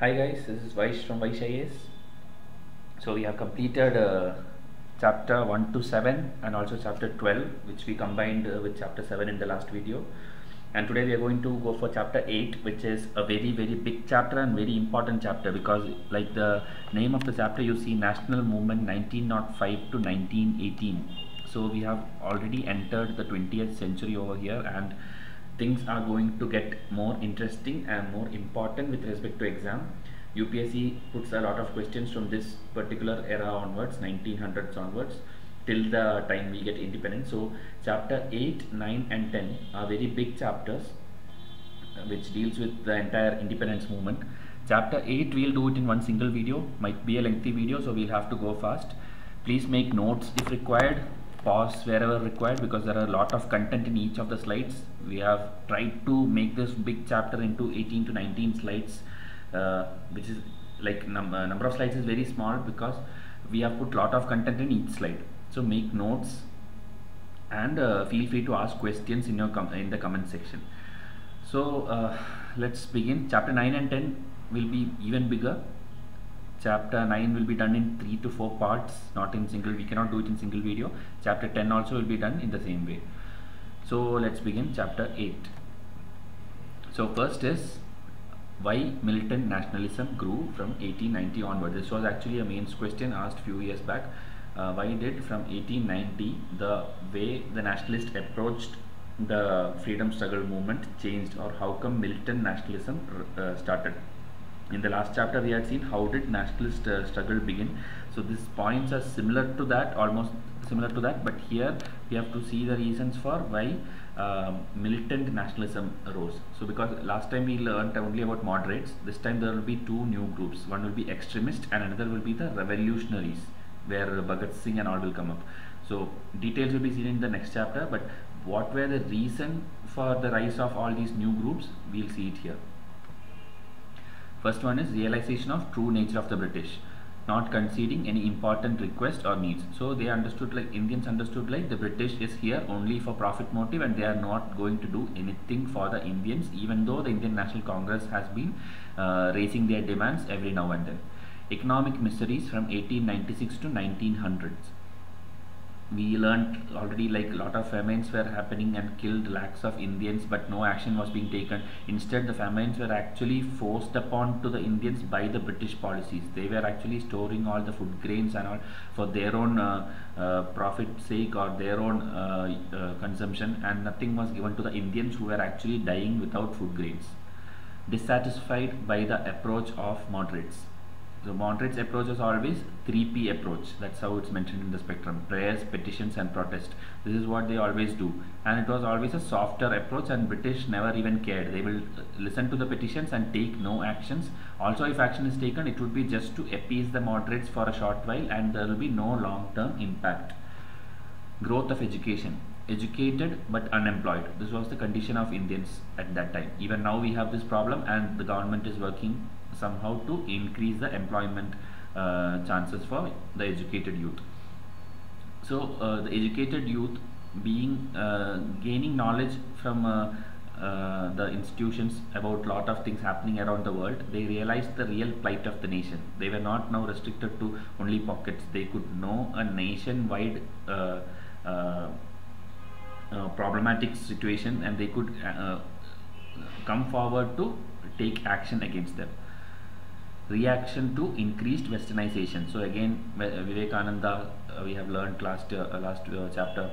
Hi guys, this is Vysh from Vysh. So we have completed uh, chapter 1 to 7 and also chapter 12 which we combined uh, with chapter 7 in the last video. And today we are going to go for chapter 8 which is a very very big chapter and very important chapter because like the name of the chapter you see National Movement 1905 to 1918. So we have already entered the 20th century over here and things are going to get more interesting and more important with respect to exam. UPSC puts a lot of questions from this particular era onwards, 1900s onwards, till the time we get independence. So, chapter 8, 9, and 10 are very big chapters uh, which deals with the entire independence movement. Chapter 8, we'll do it in one single video, might be a lengthy video, so we'll have to go fast. Please make notes if required pause wherever required because there are a lot of content in each of the slides. We have tried to make this big chapter into 18 to 19 slides uh, which is like num uh, number of slides is very small because we have put lot of content in each slide. So make notes and uh, feel free to ask questions in your in the comment section. So uh, let's begin. Chapter 9 and 10 will be even bigger chapter 9 will be done in 3 to 4 parts not in single we cannot do it in single video. Chapter 10 also will be done in the same way. So let's begin chapter 8 so first is why militant nationalism grew from 1890 onward this was actually a mains question asked few years back. Uh, why did from 1890 the way the nationalist approached the freedom struggle movement changed or how come militant nationalism uh, started in the last chapter we had seen how did nationalist uh, struggle begin. So these points are similar to that almost similar to that but here we have to see the reasons for why uh, militant nationalism arose. So because last time we learned only about moderates this time there will be two new groups. One will be extremist and another will be the revolutionaries where Bhagat Singh and all will come up. So details will be seen in the next chapter but what were the reason for the rise of all these new groups? We'll see it here First one is realization of true nature of the British, not conceding any important request or needs. So they understood like Indians understood like the British is here only for profit motive and they are not going to do anything for the Indians even though the Indian National Congress has been uh, raising their demands every now and then. Economic miseries from 1896 to 1900s we learned already like a lot of famines were happening and killed lakhs of Indians but no action was being taken. Instead the famines were actually forced upon to the Indians by the British policies. They were actually storing all the food grains and all for their own uh, uh, profit sake or their own uh, uh consumption and nothing was given to the Indians who were actually dying without food grains. Dissatisfied by the approach of moderates the moderates approach is always 3P approach. That's how it's mentioned in the spectrum. Prayers, petitions and protest. This is what they always do. And it was always a softer approach and British never even cared. They will listen to the petitions and take no actions. Also if action is taken, it would be just to appease the moderates for a short while and there will be no long-term impact. Growth of education educated but unemployed this was the condition of indians at that time even now we have this problem and the government is working somehow to increase the employment uh, chances for the educated youth. So uh, the educated youth being uh, gaining knowledge from uh, uh, the institutions about lot of things happening around the world they realized the real plight of the nation. They were not now restricted to only pockets. They could know a nationwide uh, problematic situation and they could come forward to take action against them reaction to increased westernization. So again vivekananda uh, we have learned last uh, last uh, chapter.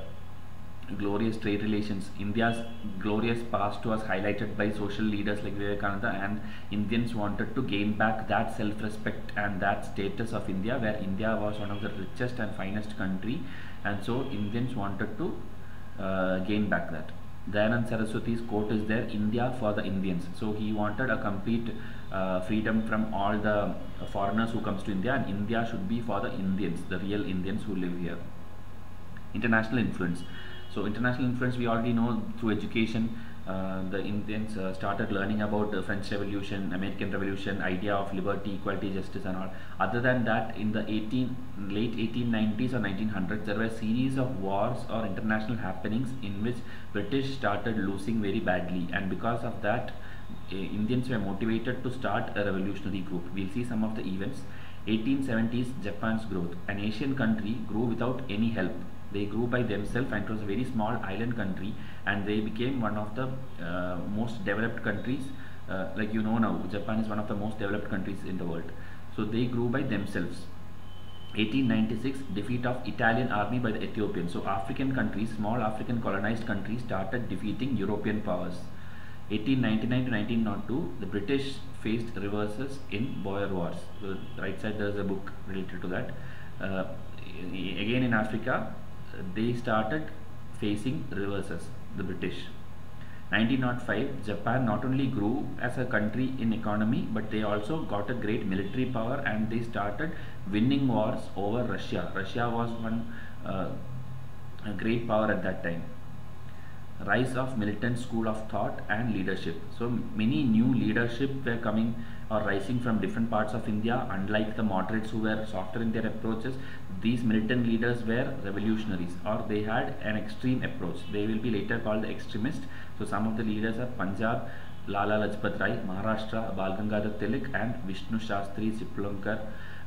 Glorious trade relations. India's glorious past was highlighted by social leaders like vivekananda and indians wanted to gain back that self-respect and that status of india where india was one of the richest and finest country. And so indians wanted to uh, gain back that Dayanand Saraswati's quote is there India for the Indians. So he wanted a complete uh, freedom from all the foreigners who comes to India and India should be for the Indians the real Indians who live here. International influence. So international influence we already know through education uh, the Indians uh, started learning about the French Revolution, American Revolution, idea of liberty, equality, justice and all. Other than that, in the 18, late 1890s or 1900s, there were a series of wars or international happenings in which British started losing very badly and because of that, uh, Indians were motivated to start a revolutionary group. We'll see some of the events. 1870s Japan's growth. An Asian country grew without any help. They grew by themselves and it was a very small island country and they became one of the uh, most developed countries. Uh, like you know now, Japan is one of the most developed countries in the world. So they grew by themselves. 1896 defeat of Italian army by the Ethiopians. So African countries, small African colonized countries started defeating European powers. 1899 to 1902, the British faced reverses in Boer Wars. So right side there is a book related to that. Uh, again in Africa, they started facing reverses, the British. 1905, Japan not only grew as a country in economy, but they also got a great military power and they started winning wars over Russia. Russia was one uh, a great power at that time. Rise of militant school of thought and leadership. So many new leadership were coming or rising from different parts of India. Unlike the moderates who were softer in their approaches, these militant leaders were revolutionaries or they had an extreme approach. They will be later called the extremists. So some of the leaders are Punjab, Lala Lajpat Rai, Maharashtra, Bal Gangadhar Tilak and Vishnu Shastri Chiplunkar,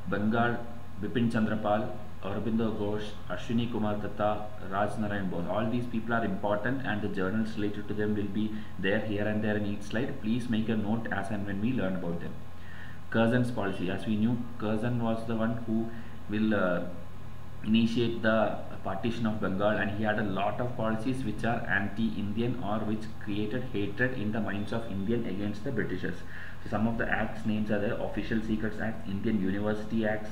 Bengal, Bipin Chandrapal, Aurobindo Ghosh, Ashwini Kumar Datta, Raj Narayan Bose. All these people are important and the journals related to them will be there here and there in each slide. Please make a note as and when we learn about them. Curzon's policy. As we knew, Curzon was the one who will uh, initiate the partition of Bengal and he had a lot of policies which are anti-Indian or which created hatred in the minds of Indian against the Britishers. So some of the acts names are the Official Secrets Act, Indian University Acts,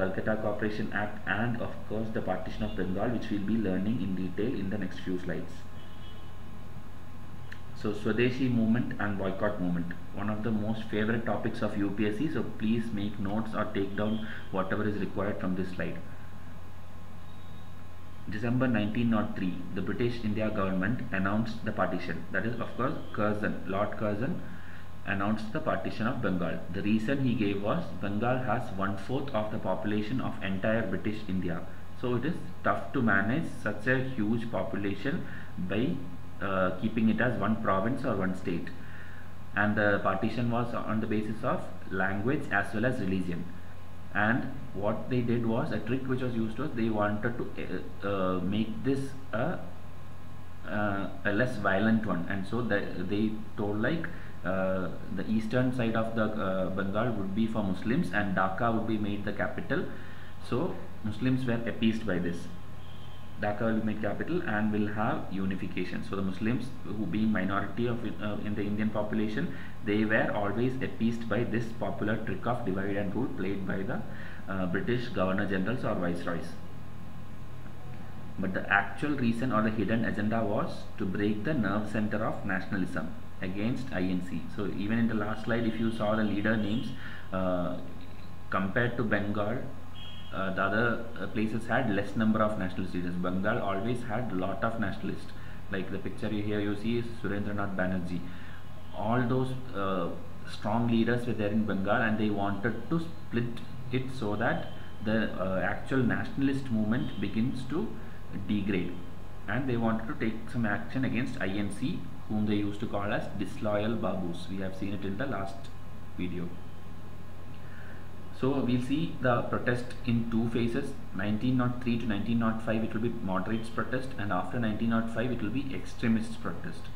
Calcutta Corporation Act and of course the partition of Bengal which we'll be learning in detail in the next few slides. So Swadeshi movement and boycott movement, one of the most favorite topics of UPSC so please make notes or take down whatever is required from this slide. December 1903, the British India government announced the partition. That is, of course, Curzon, Lord Curzon announced the partition of Bengal. The reason he gave was Bengal has one fourth of the population of entire British India. So it is tough to manage such a huge population by uh, keeping it as one province or one state. And the partition was on the basis of language as well as religion and what they did was a trick which was used was they wanted to uh, uh, make this a, uh, a less violent one and so that they told like uh, the eastern side of the uh, Bengal would be for Muslims and Dhaka would be made the capital so Muslims were appeased by this Dhaka will be made capital and will have unification. So the Muslims who being minority of uh, in the Indian population, they were always appeased by this popular trick of divide and rule played by the uh, British Governor Generals or Viceroys. But the actual reason or the hidden agenda was to break the nerve center of nationalism against INC. So even in the last slide, if you saw the leader names uh, compared to Bengal, uh, the other uh, places had less number of nationalist leaders. Bengal always had lot of nationalists. Like the picture here you see is Surendranath Banerjee. All those uh, strong leaders were there in Bengal and they wanted to split it so that the uh, actual nationalist movement begins to degrade. And they wanted to take some action against INC whom they used to call as disloyal babus. We have seen it in the last video. So we'll see the protest in two phases 1903 to 1905 it will be moderates protest and after 1905 it will be extremists protest.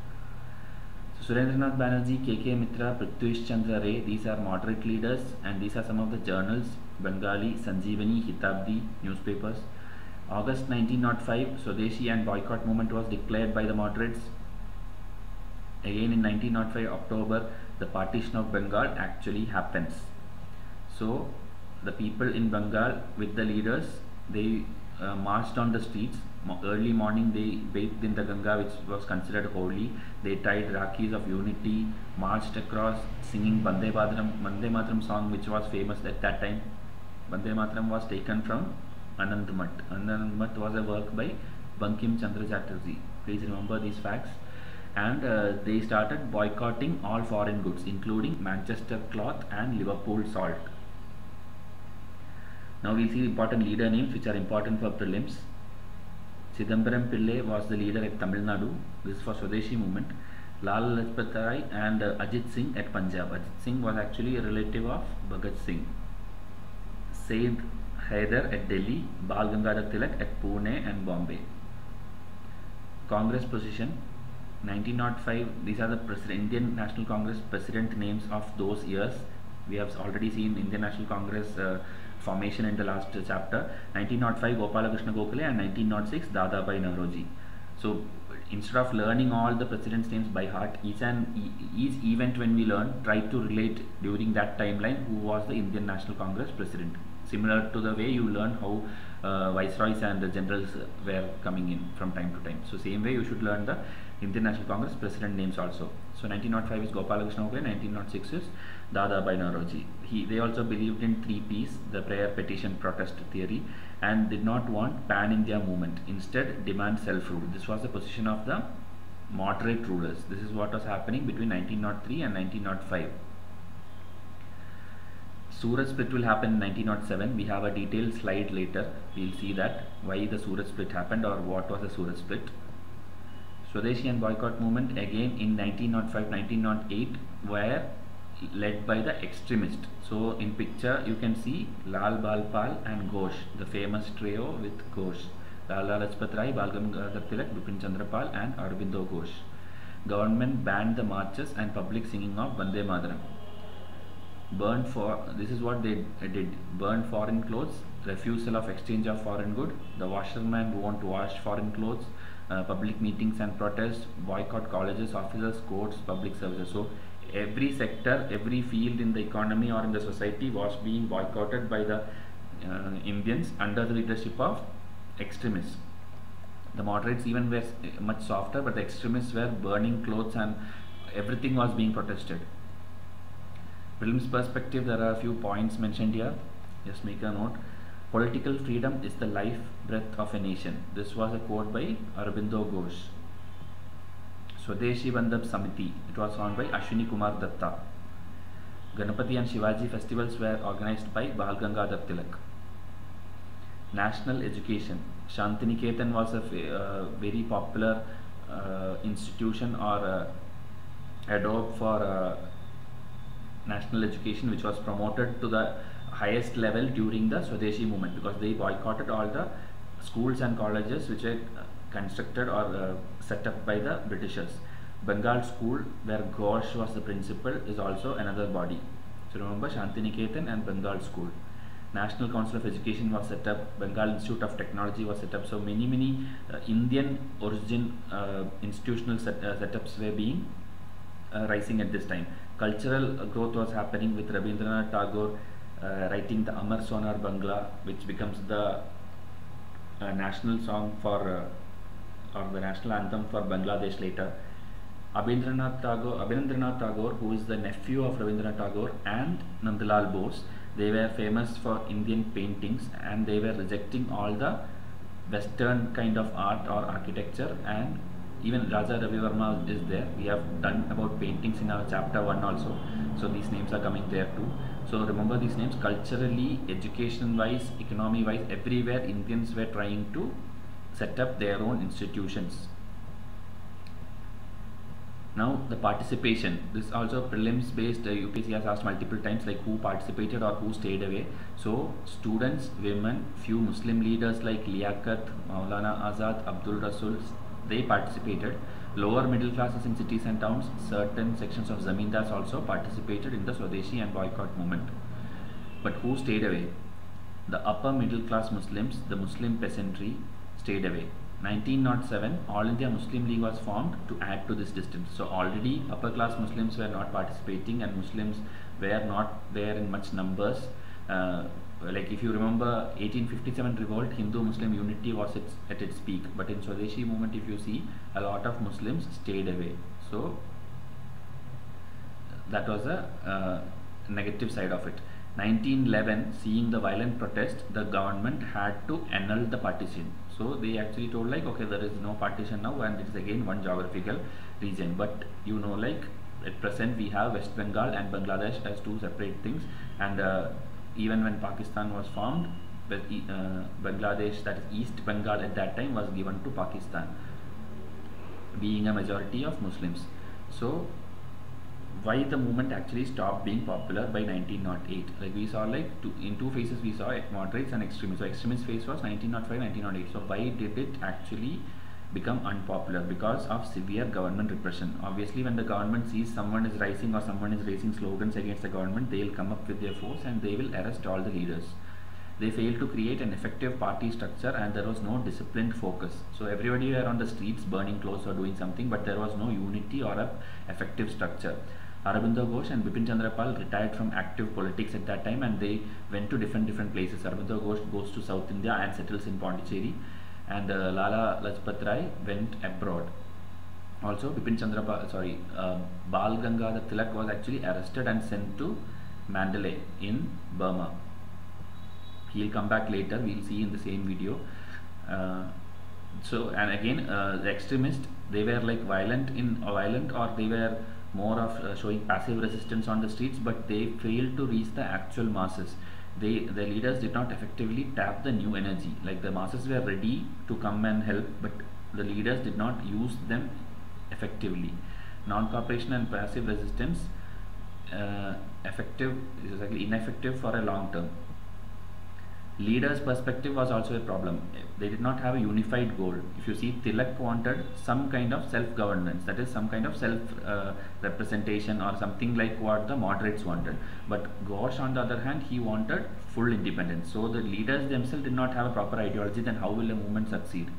So Surendranath Banerjee, KK Mitra, Prithvish Chandra Ray these are moderate leaders and these are some of the journals Bengali, Sanjeevani, Hitabdi newspapers. August 1905 Swadeshi and boycott movement was declared by the moderates. Again in 1905 October the partition of Bengal actually happens. So the people in Bengal with the leaders they uh, marched on the streets. Early morning they bathed in the Ganga which was considered holy. They tied rakis of unity marched across singing Bande Mataram Bande Mataram song which was famous at that time. Bande Mataram was taken from Anand Math Anand Math was a work by Bankim Chandra Chatterjee please remember these facts and uh, they started boycotting all foreign goods including Manchester cloth and Liverpool salt now we see important leader names which are important for prelims. Chidambaram Pillai was the leader at Tamil Nadu. This is for Swadeshi movement. Lal Lajpat Rai and uh, Ajit Singh at Punjab. Ajit Singh was actually a relative of Bhagat Singh. Syed Haider at Delhi, Bal Gangadhar Tilak at Pune and Bombay. Congress position 1905 these are the president, Indian National Congress president names of those years. We have already seen Indian National Congress uh, formation in the last chapter. 1905 Gopalakrishna Gokhale and 1906 Dadabhai Naoroji so instead of learning all the president's names by heart each and each event when we learn try to relate during that timeline who was the Indian National Congress president. Similar to the way you learn how uh, viceroys and the generals were coming in from time to time. So same way you should learn the Indian National Congress president names also so 1905 is Gopalakrishna Gokhale 1906 is Dadabhai Naoroji he they also believed in three P's the prayer petition protest theory and did not want pan India movement instead demand self rule this was the position of the moderate rulers this is what was happening between 1903 and 1905 Surat split will happen in 1907. We have a detailed slide later. We'll see that why the Surat split happened or what was the Surat split. Swadeshi boycott movement again in 1905-1908 were led by the extremist. So in picture you can see Lal Balpal and Ghosh, the famous trio with Ghosh. Lala Lajpat Rai, Bal Gangadhar Tilak, Bipin Chandrapal and Aurobindo Ghosh. Government banned the marches and public singing of Vande Mataram Burned for this is what they did burned foreign clothes refusal of exchange of foreign good the washerman won't wash foreign clothes uh, public meetings and protests boycott colleges offices courts public services so every sector every field in the economy or in the society was being boycotted by the uh, indians under the leadership of extremists the moderates even were much softer but the extremists were burning clothes and everything was being protested Prelims perspective, there are a few points mentioned here. Just make a note. Political freedom is the life breath of a nation. This was a quote by Aurobindo Ghosh. Swadeshi Bandhab Samiti. It was found by Ashwini Kumar Datta. Ganapati and Shivaji festivals were organized by Bal Gangadhar Tilak. National education. Shantiniketan was a uh, very popular uh, institution or uh, adobe for uh, national education which was promoted to the highest level during the Swadeshi movement because they boycotted all the schools and colleges which were constructed or uh, set up by the Britishers. Bengal school where Ghosh was the principal is also another body. So remember Shantiniketan and Bengal school. National Council of Education was set up, Bengal Institute of Technology was set up. So many many uh, Indian origin uh, institutional set, uh, setups were being uh, rising at this time cultural growth was happening with Rabindranath Tagore uh, writing the Amar Sonar Bangla which becomes the uh, national song for uh, or the national anthem for Bangladesh later. Abanindranath Tagore, Abanindranath Tagore who is the nephew of Rabindranath Tagore and Nandalal Bose they were famous for Indian paintings and they were rejecting all the western kind of art or architecture and even Raja Ravi Varma is there. We have done about paintings in our chapter 1 also. So these names are coming there too. So remember these names culturally, education wise, economy wise, everywhere Indians were trying to set up their own institutions. Now the participation, this also prelims based, uh, UPSC has asked multiple times like who participated or who stayed away. So students, women, few Muslim leaders like Liaquat, Maulana Azad, Abdul Rasul, they participated. Lower middle classes in cities and towns, certain sections of zamindars also participated in the Swadeshi and boycott movement. But who stayed away? The upper middle class Muslims, the Muslim peasantry, stayed away. 1907, All India Muslim League was formed to add to this distance. So already upper class Muslims were not participating and Muslims were not there in much numbers. Uh, like if you remember 1857 revolt hindu muslim unity was its, at its peak. But in swadeshi movement if you see a lot of muslims stayed away. So that was a uh, negative side of it. 1911 seeing the violent protest the government had to annul the partition. So they actually told like okay there is no partition now and it's again one geographical region. But you know like at present we have west bengal and bangladesh as two separate things. And uh, even when Pakistan was formed, but, uh, Bangladesh, that is East Bengal at that time, was given to Pakistan, being a majority of Muslims. So why the movement actually stopped being popular by 1908 like we saw like two, in two phases we saw moderates and extremists. So extremist phase was 1905 1908 so why did it actually become unpopular because of severe government repression. Obviously when the government sees someone is rising or someone is raising slogans against the government they will come up with their force and they will arrest all the leaders. They failed to create an effective party structure and there was no disciplined focus. So everybody were on the streets burning clothes or doing something but there was no unity or a effective structure. Aurobindo Ghosh and Bipin Chandra Pal retired from active politics at that time and they went to different different places. Aurobindo Ghosh goes to South India and settles in Pondicherry and uh, Lala Lajpat Rai went abroad. Also Bipin Chandra Pal, sorry, uh, Bal Gangadhar Tilak was actually arrested and sent to Mandalay in Burma. He'll come back later, we'll see in the same video. Uh, so and again uh, the extremists they were like violent in uh, violent or they were more of uh, showing passive resistance on the streets but they failed to reach the actual masses they the leaders did not effectively tap the new energy. Like the masses were ready to come and help but the leaders did not use them effectively. Non-cooperation and passive resistance uh, effective is exactly ineffective for a long term leaders perspective was also a problem. They did not have a unified goal. If you see tilak wanted some kind of self governance that is some kind of self uh, representation or something like what the moderates wanted. But ghosh on the other hand he wanted full independence. So the leaders themselves did not have a proper ideology then how will a movement succeed?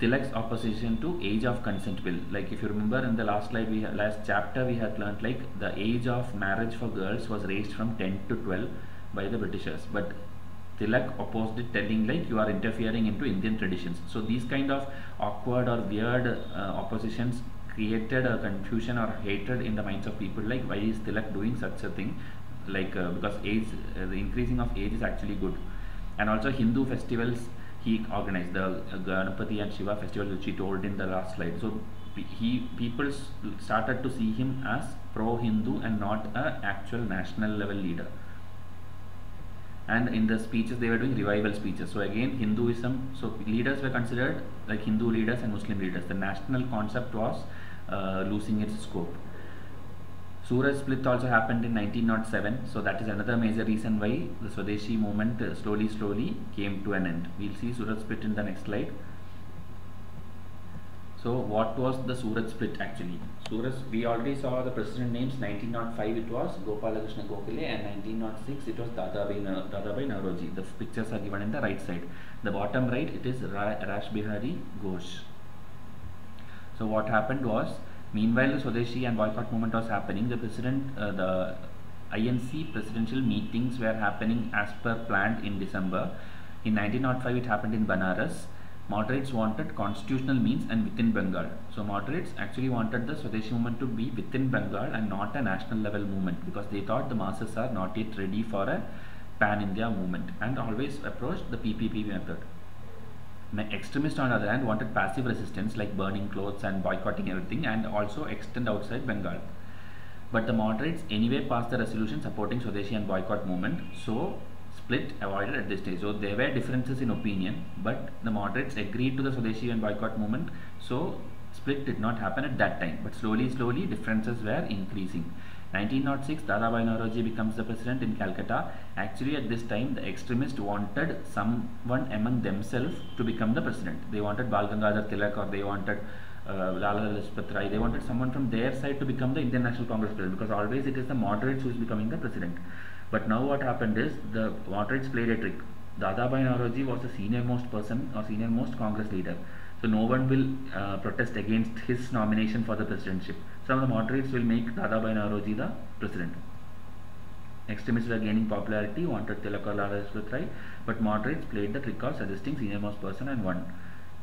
Tilak's opposition to age of consent bill. Like if you remember in the last slide, we last chapter we had learned like the age of marriage for girls was raised from 10 to 12 by the Britishers. But Tilak opposed it telling like you are interfering into Indian traditions. So these kind of awkward or weird uh, oppositions created a confusion or hatred in the minds of people like why is Tilak doing such a thing? Like uh, because age uh, the increasing of age is actually good. And also Hindu festivals he organized the uh, Ganapati and Shiva festivals which he told in the last slide. So he people started to see him as pro Hindu and not a actual national level leader and in the speeches they were doing revival speeches. So again hinduism so leaders were considered like hindu leaders and muslim leaders. The national concept was uh, losing its scope. Surat split also happened in 1907 so that is another major reason why the Swadeshi movement uh, slowly slowly came to an end. We'll see Surat split in the next slide so what was the Surat split actually? Surat, we already saw the president names 1905 it was Gopalakrishna Gokhale and 1906 it was Dadabhai, Dadabhai Naoroji. The pictures are given in the right side. The bottom right it is Ra Rash Ghosh. So what happened was meanwhile the Swadeshi and boycott movement was happening the president uh, the INC presidential meetings were happening as per planned in December. In 1905 it happened in Banaras moderates wanted constitutional means and within Bengal. So moderates actually wanted the Swadeshi movement to be within Bengal and not a national level movement because they thought the masses are not yet ready for a pan-India movement and always approached the PPP method. Extremists on the other hand wanted passive resistance like burning clothes and boycotting everything and also extend outside Bengal. But the moderates anyway passed the resolution supporting Swadeshi and boycott movement. So split avoided at this stage. So there were differences in opinion, but the moderates agreed to the Swadeshi and boycott movement. So split did not happen at that time, but slowly, slowly differences were increasing. 1906, Dadabhai Naoroji becomes the president in Calcutta. Actually, at this time, the extremists wanted someone among themselves to become the president. They wanted Bal Gangadhar Tilak or they wanted uh, Lala Lajpat Rai. They wanted someone from their side to become the Indian National Congress president because always it is the moderates who is becoming the president. But now what happened is the moderates played a trick. Dadabhai Naoroji was the senior most person or senior most Congress leader. So no one will uh, protest against his nomination for the presidentship. Some of the moderates will make Dadabhai Naoroji the president. Extremists were gaining popularity, wanted Tilak or Rai, but moderates played the trick of suggesting senior most person and won.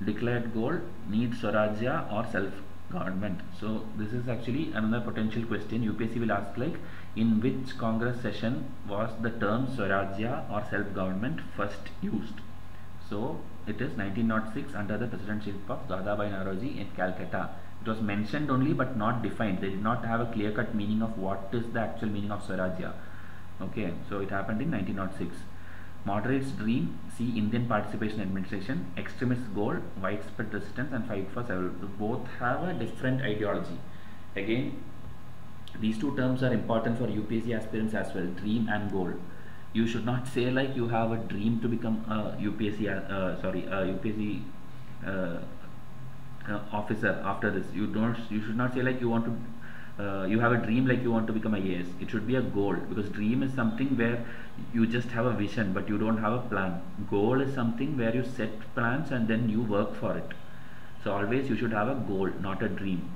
Declared goal, need Swarajya or self government. So this is actually another potential question. UPSC will ask like in which Congress session was the term Swarajya or self-government first used. So it is 1906 under the presidency of Dadabhai Naoroji in Calcutta. It was mentioned only but not defined. They did not have a clear-cut meaning of what is the actual meaning of Swarajya. Okay, so it happened in 1906. Moderates dream, see Indian participation administration, extremists goal, widespread resistance and fight for several. Both have a different ideology. again these two terms are important for UPSC aspirants as well dream and goal you should not say like you have a dream to become a UPSC uh, sorry a UPSC uh, uh, officer after this you don't you should not say like you want to uh, you have a dream like you want to become a IAS. It should be a goal because dream is something where you just have a vision but you don't have a plan. Goal is something where you set plans and then you work for it. So always you should have a goal, not a dream.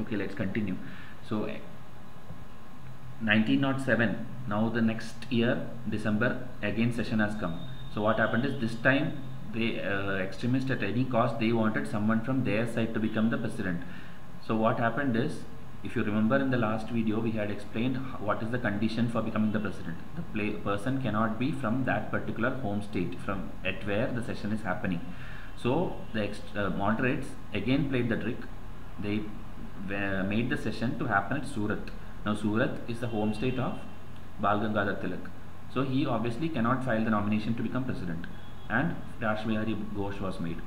Okay, let's continue. So 1907. Now the next year, December, again session has come. So what happened is this time the uh, extremists at any cost they wanted someone from their side to become the president. So what happened is if you remember in the last video we had explained what is the condition for becoming the president the play, person cannot be from that particular home state from at where the session is happening so the uh, moderates again played the trick they made the session to happen at Surat. Now Surat is the home state of Bal Gangadhar Tilak. So he obviously cannot file the nomination to become president. And Rash Bihari Ghosh was made.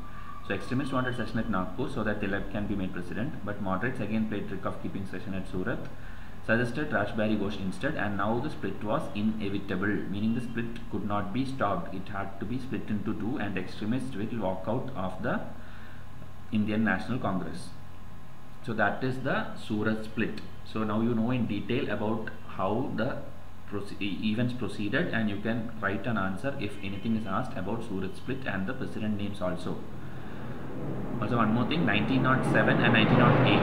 So extremists wanted session at Nagpur so that Tilak can be made president, but moderates again played trick of keeping session at Surat, suggested Rash Bihari Ghosh instead, and now the split was inevitable, meaning the split could not be stopped. It had to be split into two, and extremists will walk out of the Indian National Congress. So that is the Surat split. So now you know in detail about how the events proceeded and you can write an answer if anything is asked about Surat split and the president names also. Also one more thing, 1907 and 1908.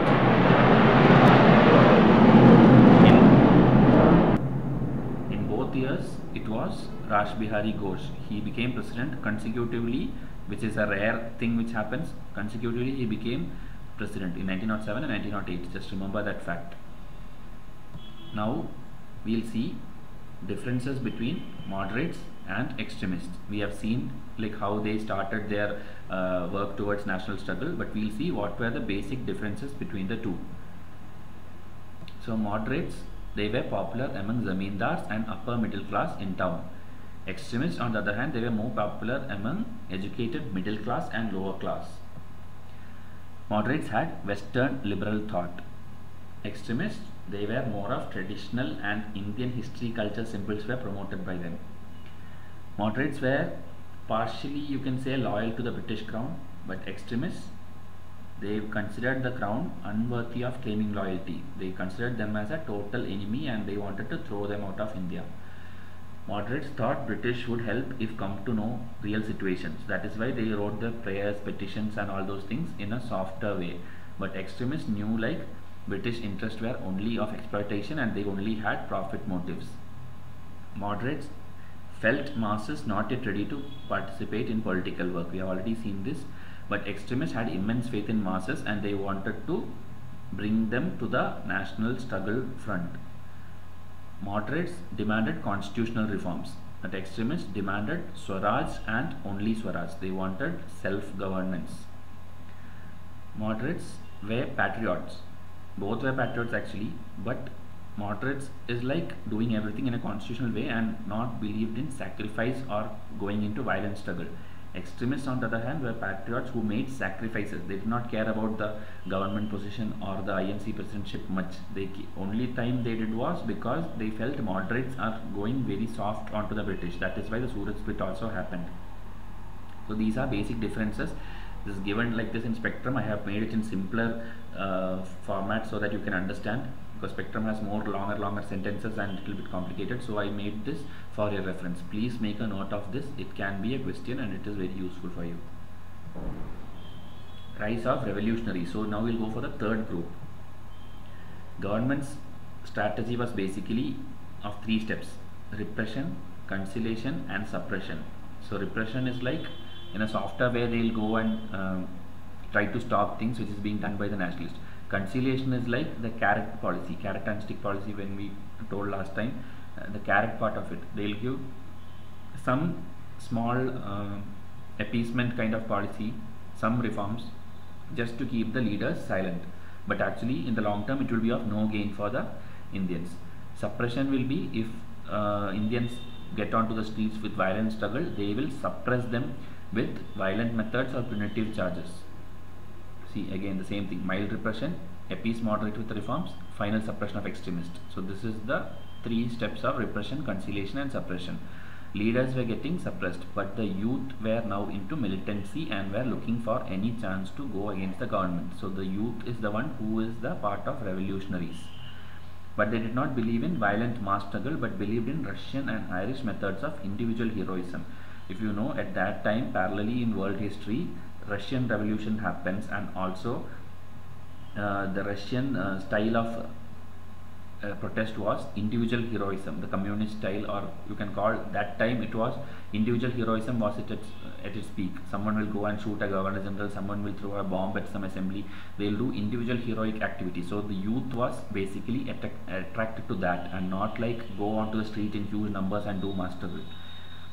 In, in both years, it was Rash Bihari Ghosh. He became president consecutively, which is a rare thing which happens. Consecutively, he became president in 1907 and 1908. Just remember that fact. Now, we'll see differences between moderates and extremists. We have seen like how they started their uh, work towards national struggle, but we'll see what were the basic differences between the two. So moderates, they were popular among zamindars and upper middle class in town. Extremists, on the other hand, they were more popular among educated middle class and lower class. Moderates had Western liberal thought. Extremists, they were more of traditional and Indian history culture symbols were promoted by them. Moderates were partially you can say loyal to the British crown but extremists they considered the crown unworthy of claiming loyalty. They considered them as a total enemy and they wanted to throw them out of India. Moderates thought British would help if come to know real situations. That is why they wrote their prayers, petitions and all those things in a softer way. But extremists knew like British interests were only of exploitation and they only had profit motives. Moderates felt masses not yet ready to participate in political work. We have already seen this. But extremists had immense faith in masses and they wanted to bring them to the national struggle front. Moderates demanded constitutional reforms. But extremists demanded Swaraj and only Swaraj. They wanted self-governance. Moderates were patriots both were patriots actually but moderates is like doing everything in a constitutional way and not believed in sacrifice or going into violent struggle extremists on the other hand were patriots who made sacrifices. They did not care about the government position or the inc presidentship much. The only time they did was because they felt moderates are going very soft onto the british. That is why the surat split also happened. So these are basic differences. This is given like this in spectrum. I have made it in simpler uh, format so that you can understand. Because spectrum has more longer longer sentences and a little bit complicated. So I made this for your reference. Please make a note of this. It can be a question and it is very useful for you. Rise of revolutionary. So now we'll go for the third group. Government's strategy was basically of three steps. Repression conciliation and suppression. So repression is like in a softer way they'll go and um, try to stop things which is being done by the nationalists. Conciliation is like the carrot policy carrot and stick policy when we told last time uh, the carrot part of it they'll give some small uh, appeasement kind of policy some reforms just to keep the leaders silent but actually in the long term it will be of no gain for the Indians suppression will be if uh, Indians get onto the streets with violent struggle they will suppress them with violent methods or punitive charges. See again the same thing mild repression a peace moderate with reforms, final suppression of extremists. So this is the three steps of repression, conciliation and suppression. Leaders were getting suppressed, but the youth were now into militancy and were looking for any chance to go against the government. So the youth is the one who is the part of revolutionaries. But they did not believe in violent mass struggle, but believed in Russian and Irish methods of individual heroism. If you know, at that time, parallelly in world history, Russian Revolution happens, and also uh, the Russian uh, style of uh, protest was individual heroism. The communist style or you can call that time it was individual heroism was at, at its peak. Someone will go and shoot a governor general someone will throw a bomb at some assembly. They'll do individual heroic activity. So the youth was basically attracted to that and not like go onto the street in huge numbers and do master will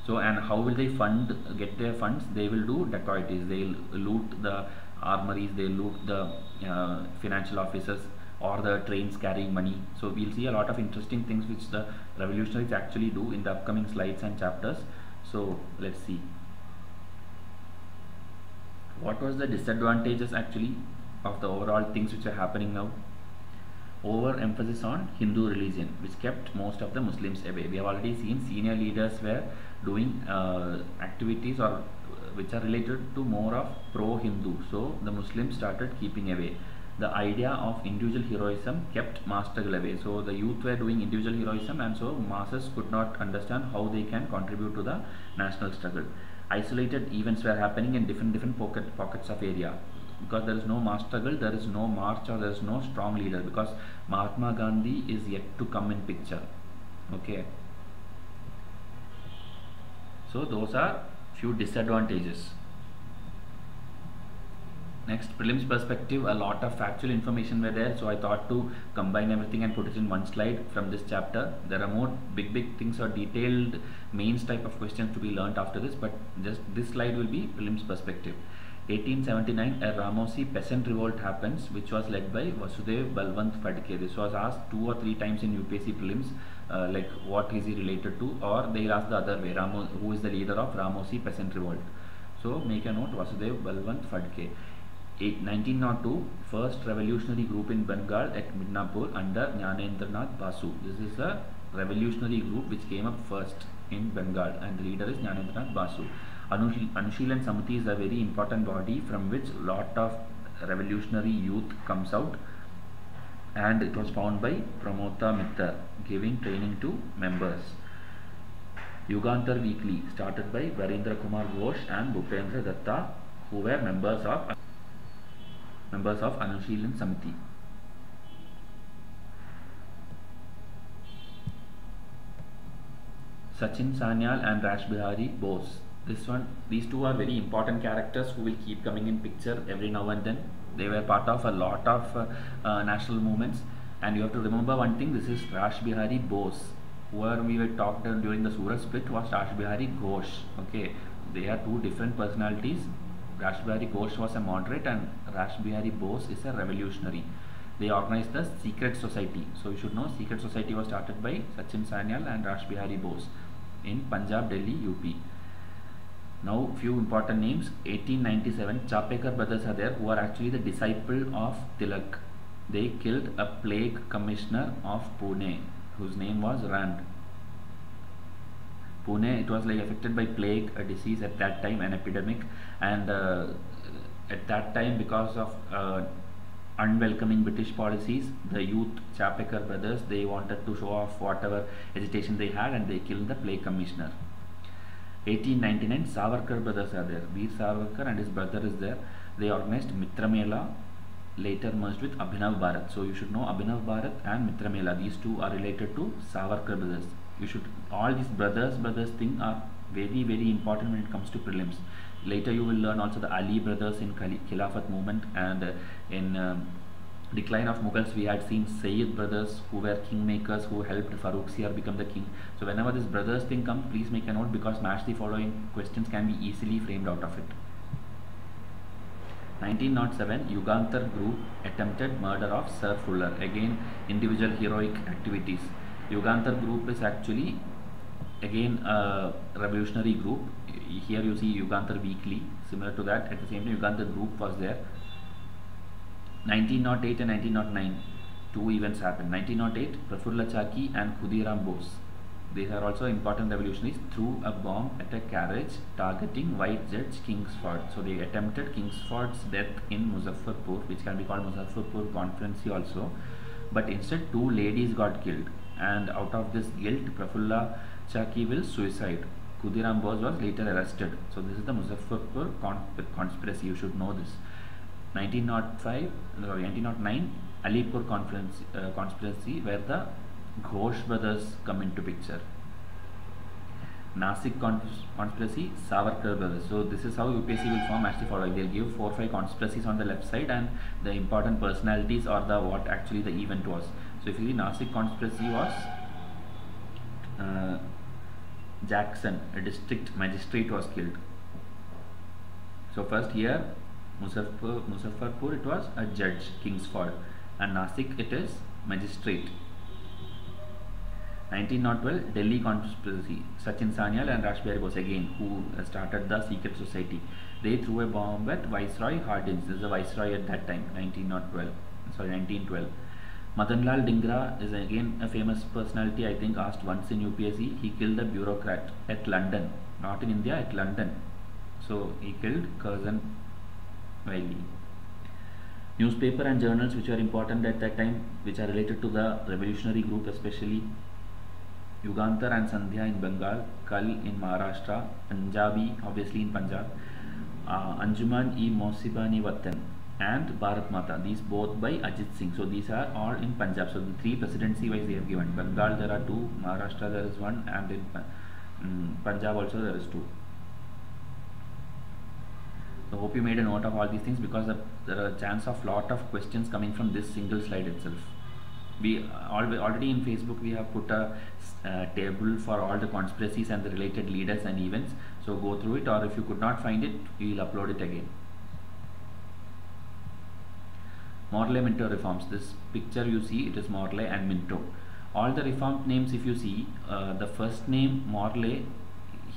so and how will they fund get their funds? They will do dacoities. They'll loot the armories. They loot the uh, financial offices or the trains carrying money. So we'll see a lot of interesting things which the revolutionaries actually do in the upcoming slides and chapters. So let's see. What was the disadvantages actually of the overall things which are happening now? Over emphasis on Hindu religion which kept most of the Muslims away. We have already seen senior leaders were doing uh, activities or which are related to more of pro-Hindu. So the Muslims started keeping away the idea of individual heroism kept mass struggle away. So the youth were doing individual heroism and so masses could not understand how they can contribute to the national struggle. Isolated events were happening in different different pocket, pockets of area. Because there is no mass struggle, there is no march or there is no strong leader because Mahatma Gandhi is yet to come in picture. Okay. So those are few disadvantages next prelims perspective a lot of factual information were there so I thought to combine everything and put it in one slide from this chapter. There are more big big things or detailed mains type of questions to be learnt after this but just this slide will be prelims perspective. 1879 a Ramosi peasant revolt happens which was led by Vasudev Balwant Phadke. This was asked two or three times in UPSC prelims uh, like what is he related to or they ask the other way Ramo, who is the leader of Ramosi peasant revolt. So make a note Vasudev Balwant Phadke 1902 first revolutionary group in Bengal at Midnapur under Jnanendranath Basu. This is a revolutionary group which came up first in Bengal and the leader is Jnanendranath Basu. Anushilan Samiti is a very important body from which lot of revolutionary youth comes out and it was found by Pramatha Mitter giving training to members. Yugantar Weekly started by Barindra Kumar Ghosh and Bhupendra Datta who were members of members of Anushilan Samiti. Sachin Sanyal and Rash Bihari Bose. This one, these two are very important characters who will keep coming in picture every now and then. They were part of a lot of uh, uh, national movements, and you have to remember one thing. This is Rash Bihari Bose. Where we were talked during the Surat split was Rash Bihari Ghosh. Okay, they are two different personalities Rash Bihari Ghosh was a moderate and Rash Bihari Bose is a revolutionary. They organized the Secret Society. So you should know Secret Society was started by Sachin Sanyal and Rash Bihari Bose in Punjab, Delhi, UP. Now few important names. 1897 Chapekar brothers are there who are actually the disciple of Tilak. They killed a plague commissioner of Pune whose name was Rand. Pune, it was like affected by plague, a disease at that time, an epidemic, and uh, at that time, because of uh, unwelcoming British policies, the youth Chapekar brothers they wanted to show off whatever agitation they had, and they killed the plague commissioner. 1899, Savarkar brothers are there. Veer Savarkar and his brother is there. They organized Mitramela, later merged with Abhinav Bharat. So you should know Abhinav Bharat and Mitramela. These two are related to Savarkar brothers you should all these brothers brothers thing are very very important when it comes to prelims. Later you will learn also the Ali brothers in Khilafat movement and uh, in um, decline of Mughals we had seen Sayyid brothers who were kingmakers who helped Farrukhsiyar become the king. So whenever this brothers thing comes please make a note because match the following questions can be easily framed out of it. 1907 Yugantar group attempted murder of Sir Fuller. Again individual heroic activities Yugantar group is actually again a revolutionary group. Here you see Yugantar Weekly, similar to that. At the same time, Yugantar group was there. 1908 and 1909, two events happened. 1908, Prafulla Chaki and Khudiram Bose. These are also important revolutionaries threw a bomb at a carriage targeting White Judge Kingsford. So they attempted Kingsford's death in Muzaffarpur, which can be called Muzaffarpur Conference also. But instead, two ladies got killed. And out of this guilt, Prafulla Chaki will suicide. Khudiram Bose was later arrested. So this is the Muzaffarpur conspiracy. You should know this. 1905, sorry, 1909 Alipur conference, uh, conspiracy where the Ghosh brothers come into picture. Nasik conspiracy, Savarkar brothers. So this is how UPSC will form as the following. They'll give four or five conspiracies on the left side and the important personalities or the what actually the event was. So see Nasik conspiracy was uh, Jackson, a district magistrate was killed. So first here Muzaffar, Muzaffarpur it was a judge, Kingsford and Nasik it is magistrate. 1912 Delhi conspiracy, Sachin Sanyal and Rash Bihari Bose again who started the secret society. They threw a bomb at Viceroy Hardinge, this is the Viceroy at that time, 1912, sorry 1912. Madanlal Dhingra is again a famous personality I think asked once in UPSC. He killed a bureaucrat at London, not in India, at London. So he killed Curzon Wyllie. Newspaper and journals which are important at that time, which are related to the revolutionary group especially. Yugantar and Sandhya in Bengal, Kal in Maharashtra, Punjabi obviously in Punjab, uh, Anjuman-e-Mohsibani Watan and Bharat Mata. These both by Ajit Singh. So these are all in Punjab. So the three presidency wise they have given. Bengal there are two, Maharashtra there is one, and in um, Punjab also there is two. So hope you made a note of all these things because there are a chance of lot of questions coming from this single slide itself. We already in Facebook we have put a uh, table for all the conspiracies and the related leaders and events. So go through it or if you could not find it, we will upload it again. Morley Minto reforms. This picture you see it is Morley and Minto. All the reformed names if you see uh, the first name Morley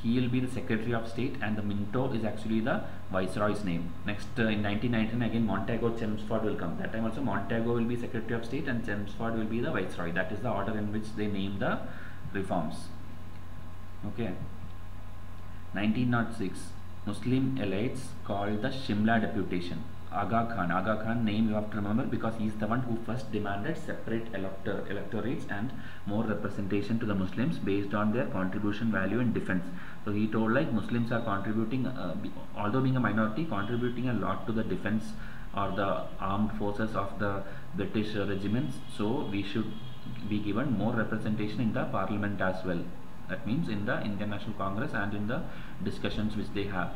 he will be the Secretary of State and the Minto is actually the Viceroy's name. Next uh, in 1919 again Montagu Chelmsford will come. That time also Montagu will be Secretary of State and Chelmsford will be the Viceroy. That is the order in which they name the reforms. Okay. 1906 Muslim elites called the Shimla deputation Aga Khan. Aga Khan name you have to remember because he is the one who first demanded separate elector electorates and more representation to the Muslims based on their contribution value in defense. So he told like Muslims are contributing, uh, although being a minority, contributing a lot to the defense or the armed forces of the British regiments. So we should be given more representation in the parliament as well. That means in the Indian National Congress and in the discussions which they have.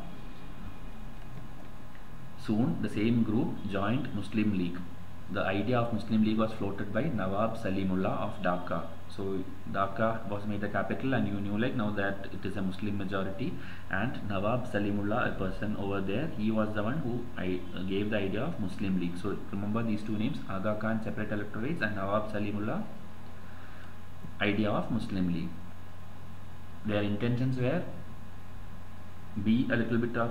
Soon the same group joined Muslim League. The idea of Muslim League was floated by Nawab Salimullah of Dhaka. So Dhaka was made the capital and you knew like now that it is a Muslim majority and Nawab Salimullah, a person over there, he was the one who I, uh, gave the idea of Muslim League. So remember these two names, Aga Khan separate electorates and Nawab Salimullah idea of Muslim League. Their intentions were be a little bit of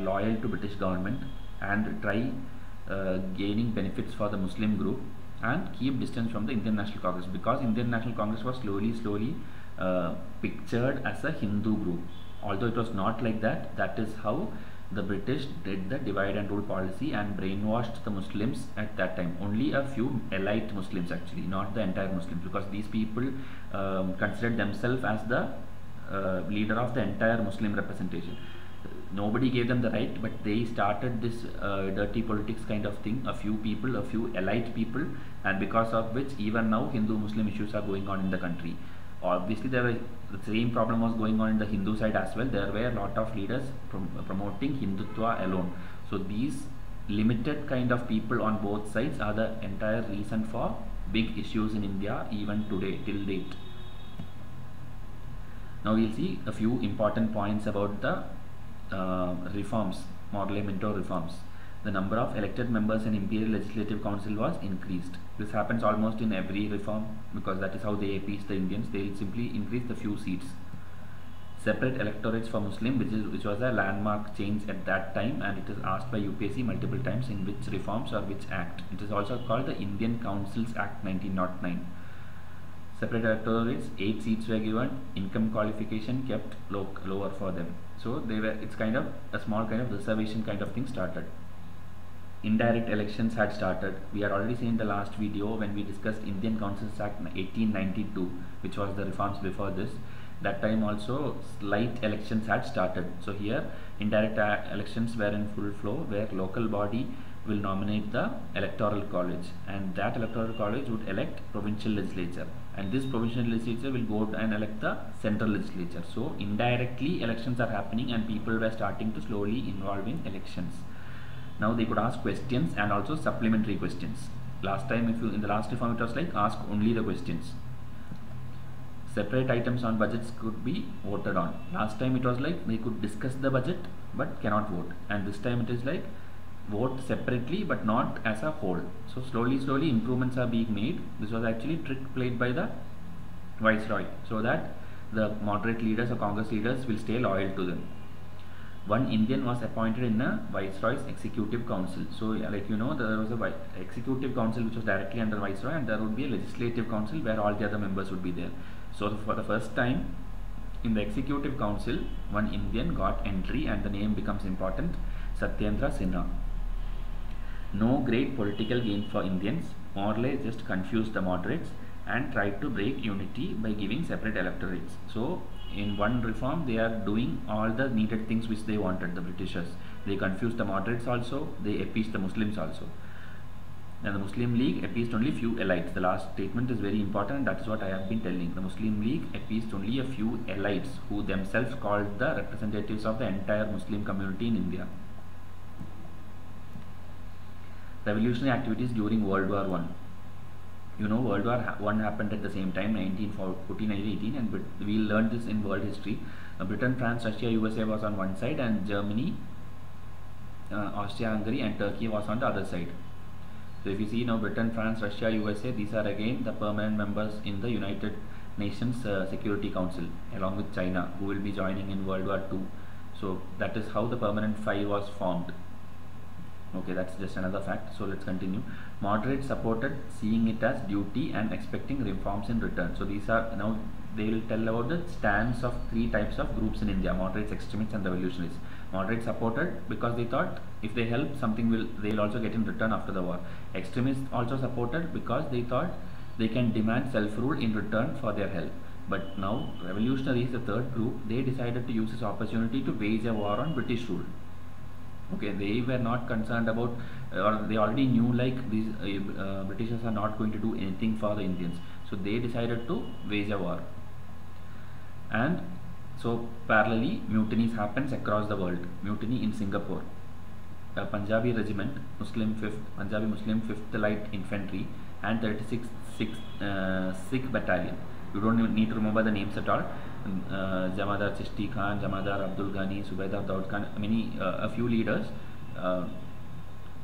loyal to British government and try uh, gaining benefits for the Muslim group and keep distance from the Indian National Congress because Indian National Congress was slowly slowly uh, pictured as a Hindu group. Although it was not like that that is how the British did the divide and rule policy and brainwashed the Muslims at that time. Only a few elite Muslims actually not the entire Muslims because these people um, considered themselves as the uh, leader of the entire Muslim representation. Nobody gave them the right but they started this uh, dirty politics kind of thing. A few people a few elite people and because of which even now hindu muslim issues are going on in the country. Obviously there were the same problem was going on in the hindu side as well. There were a lot of leaders prom promoting hindutva alone. So these limited kind of people on both sides are the entire reason for big issues in india even today till date now we'll see a few important points about the uh, reforms, Morley Minto reforms. The number of elected members in Imperial Legislative Council was increased. This happens almost in every reform because that is how they appease the Indians. They will simply increase the few seats. separate electorates for Muslim, which is which was a landmark change at that time, and it is asked by UPSC multiple times in which reforms or which act. It is also called the Indian Councils Act 1909. Separate electorates, eight seats were given. Income qualification kept low, lower for them. So they were. It's kind of a small kind of reservation kind of thing started indirect elections had started. We had already seen the last video when we discussed Indian Councils Act 1892, which was the reforms before this. That time also slight elections had started. So here indirect uh, elections were in full flow where local body will nominate the electoral college and that electoral college would elect provincial legislature and this provincial legislature will go and elect the central legislature. So indirectly elections are happening and people were starting to slowly involve in elections. Now they could ask questions and also supplementary questions. Last time if you in the last reform it was like ask only the questions. Separate items on budgets could be voted on. Last time it was like they could discuss the budget but cannot vote. And this time it is like vote separately but not as a whole so slowly slowly improvements are being made this was actually trick played by the viceroy so that the moderate leaders or congress leaders will stay loyal to them one Indian was appointed in the Viceroy's Executive Council. So, uh, like you know, there was a Executive Council which was directly under Viceroy, and there would be a Legislative Council where all the other members would be there. So, for the first time in the Executive Council, one Indian got entry, and the name becomes important Satyendra Sinha. No great political gain for Indians. Morley just confused the moderates and tried to break unity by giving separate electorates. So, in one reform they are doing all the needed things which they wanted the britishers. They confused the moderates also. They appeased the muslims also. And the muslim league appeased only few elites. The last statement is very important. That is what i have been telling. The muslim league appeased only a few elites who themselves called the representatives of the entire muslim community in india revolutionary activities during world war 1 you know world war one happened at the same time 1914 1918 and we learned this in world history. Uh, britain france russia usa was on one side and germany uh, austria hungary and turkey was on the other side. So if you see now britain france russia usa these are again the permanent members in the united nations uh, security council along with china who will be joining in world war ii so that is how the permanent five was formed okay that's just another fact. So let's continue. Moderate supported seeing it as duty and expecting reforms in return. So these are now they will tell about the stance of three types of groups in india moderates extremists and revolutionaries moderate supported because they thought if they help something will they'll also get in return after the war. Extremists also supported because they thought they can demand self-rule in return for their help. But now revolutionaries the third group. They decided to use this opportunity to wage a war on british rule okay they were not concerned about uh, or they already knew like these uh, uh, britishers are not going to do anything for the indians. So they decided to wage a war. And so parallelly mutinies happens across the world. Mutiny in singapore. A punjabi regiment muslim 5th punjabi muslim 5th light infantry and 36th 6th uh, sikh battalion. You don't need to remember the names at all Jamadar Chisti Khan, Jamadar Abdul Ghani, Subedar Daud Khan, many uh, a few leaders uh,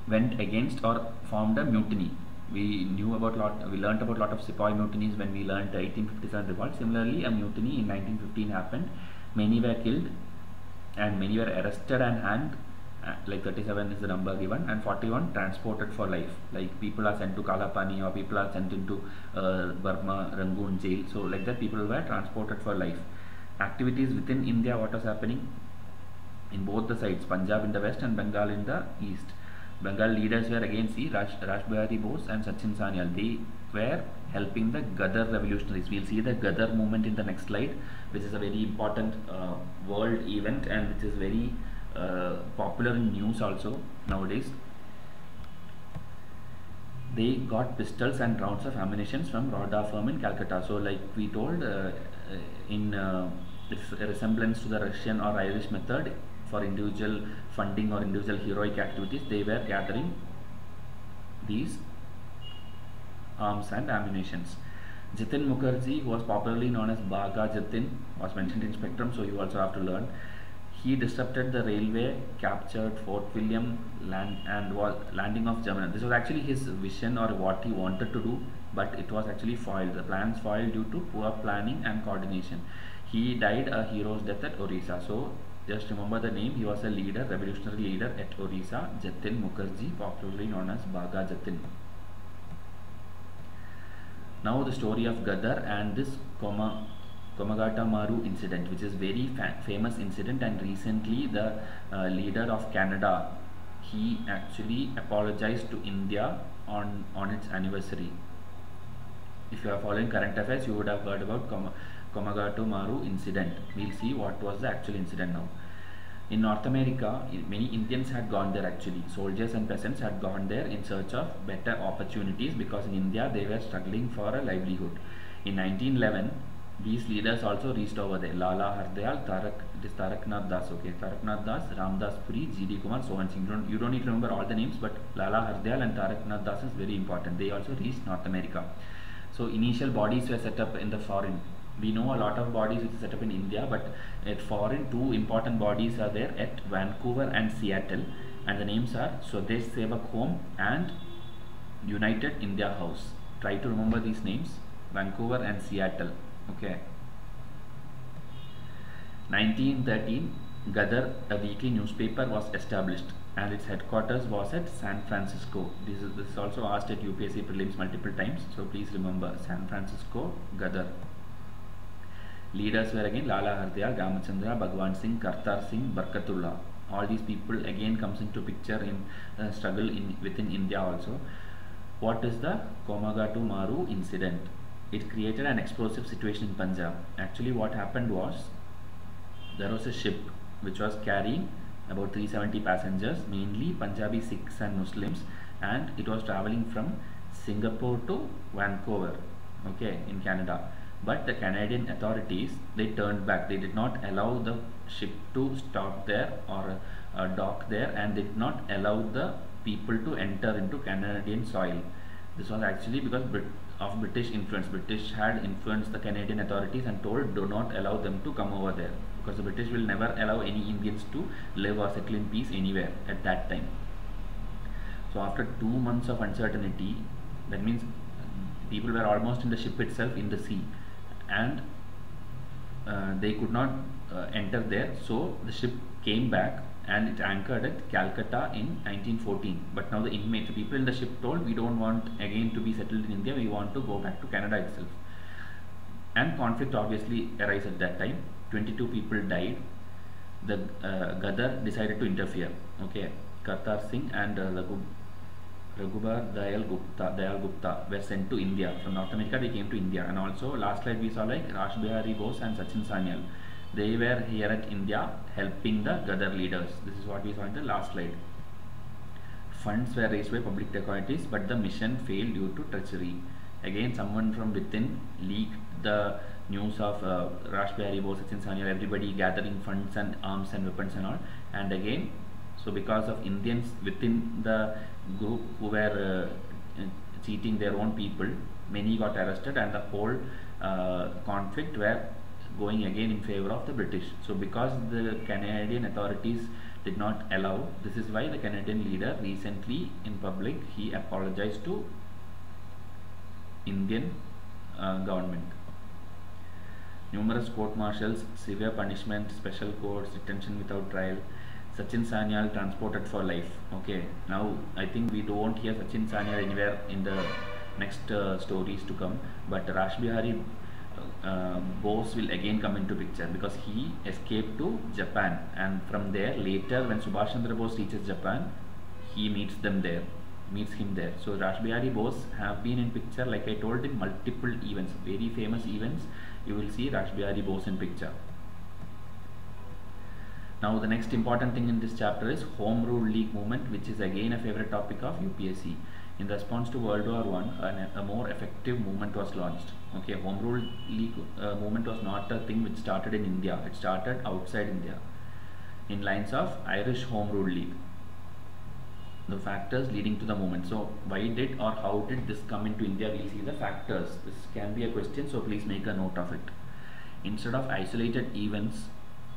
went against or formed a mutiny. We knew about lot, we learnt about lot of Sepoy mutinies when we learnt the 1857 revolt. Similarly, a mutiny in 1915 happened. Many were killed and many were arrested and hanged uh, like 37 is the number given and 41 transported for life. Like people are sent to Kalapani or people are sent into uh, Burma Rangoon jail. So like that people were transported for life. Activities within India what was happening? In both the sides Punjab in the west and Bengal in the east. Bengal leaders were again see Raj, Raj Bihari Bose and Sachin Sanyal. They were helping the Gadar revolutionaries. We'll see the Gadar movement in the next slide which is a very important uh, world event and which is very uh, popular in news also nowadays. They got pistols and rounds of ammunition from Rodda firm in Calcutta. So like we told uh, in uh, resemblance to the Russian or Irish method for individual funding or individual heroic activities they were gathering these arms and ammunitions. Jatin Mukherjee who was popularly known as Bagha Jatin was mentioned in Spectrum so you also have to learn he disrupted the railway, captured Fort William land and was landing of Germany. This was actually his vision or what he wanted to do, but it was actually foiled. The plans foiled due to poor planning and coordination. He died a hero's death at Orissa. So just remember the name. He was a leader, revolutionary leader at Orissa, Jatin Mukherjee, popularly known as Bagha Jatin. Now the story of Gadar and this Koma, Komagata Maru incident, which is very fa famous incident, and recently the uh, leader of Canada, he actually apologized to India on on its anniversary. If you are following current affairs, you would have heard about Komagata Maru incident. We'll see what was the actual incident now. In North America, many Indians had gone there actually. Soldiers and peasants had gone there in search of better opportunities because in India they were struggling for a livelihood. In 1911, these leaders also reached over there. Lala Hardayal, Tarak, it is Taraknath Das, okay. Taraknath Das, Ramdas Puri, G.D. Kumar, so on. You don't, you don't need to remember all the names, but Lala Hardayal and Taraknath Das is very important. They also reached North America. So initial bodies were set up in the foreign we know a lot of bodies which is set up in India but at foreign two important bodies are there at Vancouver and Seattle and the names are Swadesh Sevak Home and United India House try to remember these names Vancouver and Seattle okay 1913 Gadar a weekly newspaper was established and its headquarters was at San Francisco this is, this is also asked at UPSC prelims multiple times so please remember San Francisco Gadar Leaders were again Lala Hardayal, Ramachandra, Bhagwan Singh, Kartar Singh, Barkatullah. All these people again comes into picture in uh, struggle in within India also. What is the Komagata Maru incident? It created an explosive situation in Punjab. Actually what happened was there was a ship which was carrying about 370 passengers mainly Punjabi Sikhs and Muslims and it was traveling from Singapore to Vancouver okay in Canada. But the Canadian authorities they turned back. They did not allow the ship to stop there or uh, dock there and they did not allow the people to enter into Canadian soil. This was actually because Brit of British influence. British had influenced the Canadian authorities and told do not allow them to come over there because the British will never allow any Indians to live or settle in peace anywhere at that time. So after two months of uncertainty that means people were almost in the ship itself in the sea and uh, they could not uh, enter there. So the ship came back and it anchored at Calcutta in 1914 but now the inmates the people in the ship told we don't want again to be settled in India. We want to go back to Canada itself. And conflict obviously arose at that time. 22 people died. The uh, Gadar decided to interfere. Okay. Kartar Singh and uh, Raghubar Dayal Gupta, Dayal Gupta were sent to India. From North America they came to India. And also last slide we saw like Rash Bihari Bose and Sachin Sanyal. They were here at India helping the Gadar leaders. This is what we saw in the last slide. Funds were raised by public authorities but the mission failed due to treachery. Again someone from within leaked the news of uh, Rash Bihari Bose, Sanyal, everybody gathering funds and arms and weapons and all and again so because of Indians within the group who were uh, cheating their own people, many got arrested and the whole uh, conflict were going again in favor of the British. So because the Canadian authorities did not allow, this is why the Canadian leader recently in public, he apologized to Indian uh, government. Numerous court martials, severe punishment, special courts, detention without trial, Sachin Sanyal transported for life. Okay, now I think we don't hear Sachin Sanyal anywhere in the next uh, stories to come. But Rash Bihari uh, Bose will again come into picture because he escaped to Japan and from there later when Subhash Chandra Bose reaches Japan, he meets them there, meets him there. So Rash Bihari Bose have been in picture like I told in multiple events, very famous events. You will see Rash Bihari Bose in picture. Now the next important thing in this chapter is Home Rule League movement which is again a favorite topic of UPSC. In response to World War One, a, more effective movement was launched. Okay, Home Rule League uh, movement was not a thing which started in India. It started outside India in lines of Irish Home Rule League. The factors leading to the movement. So why did or how did this come into India? We'll see the factors. This can be a question so please make a note of it. Instead of isolated events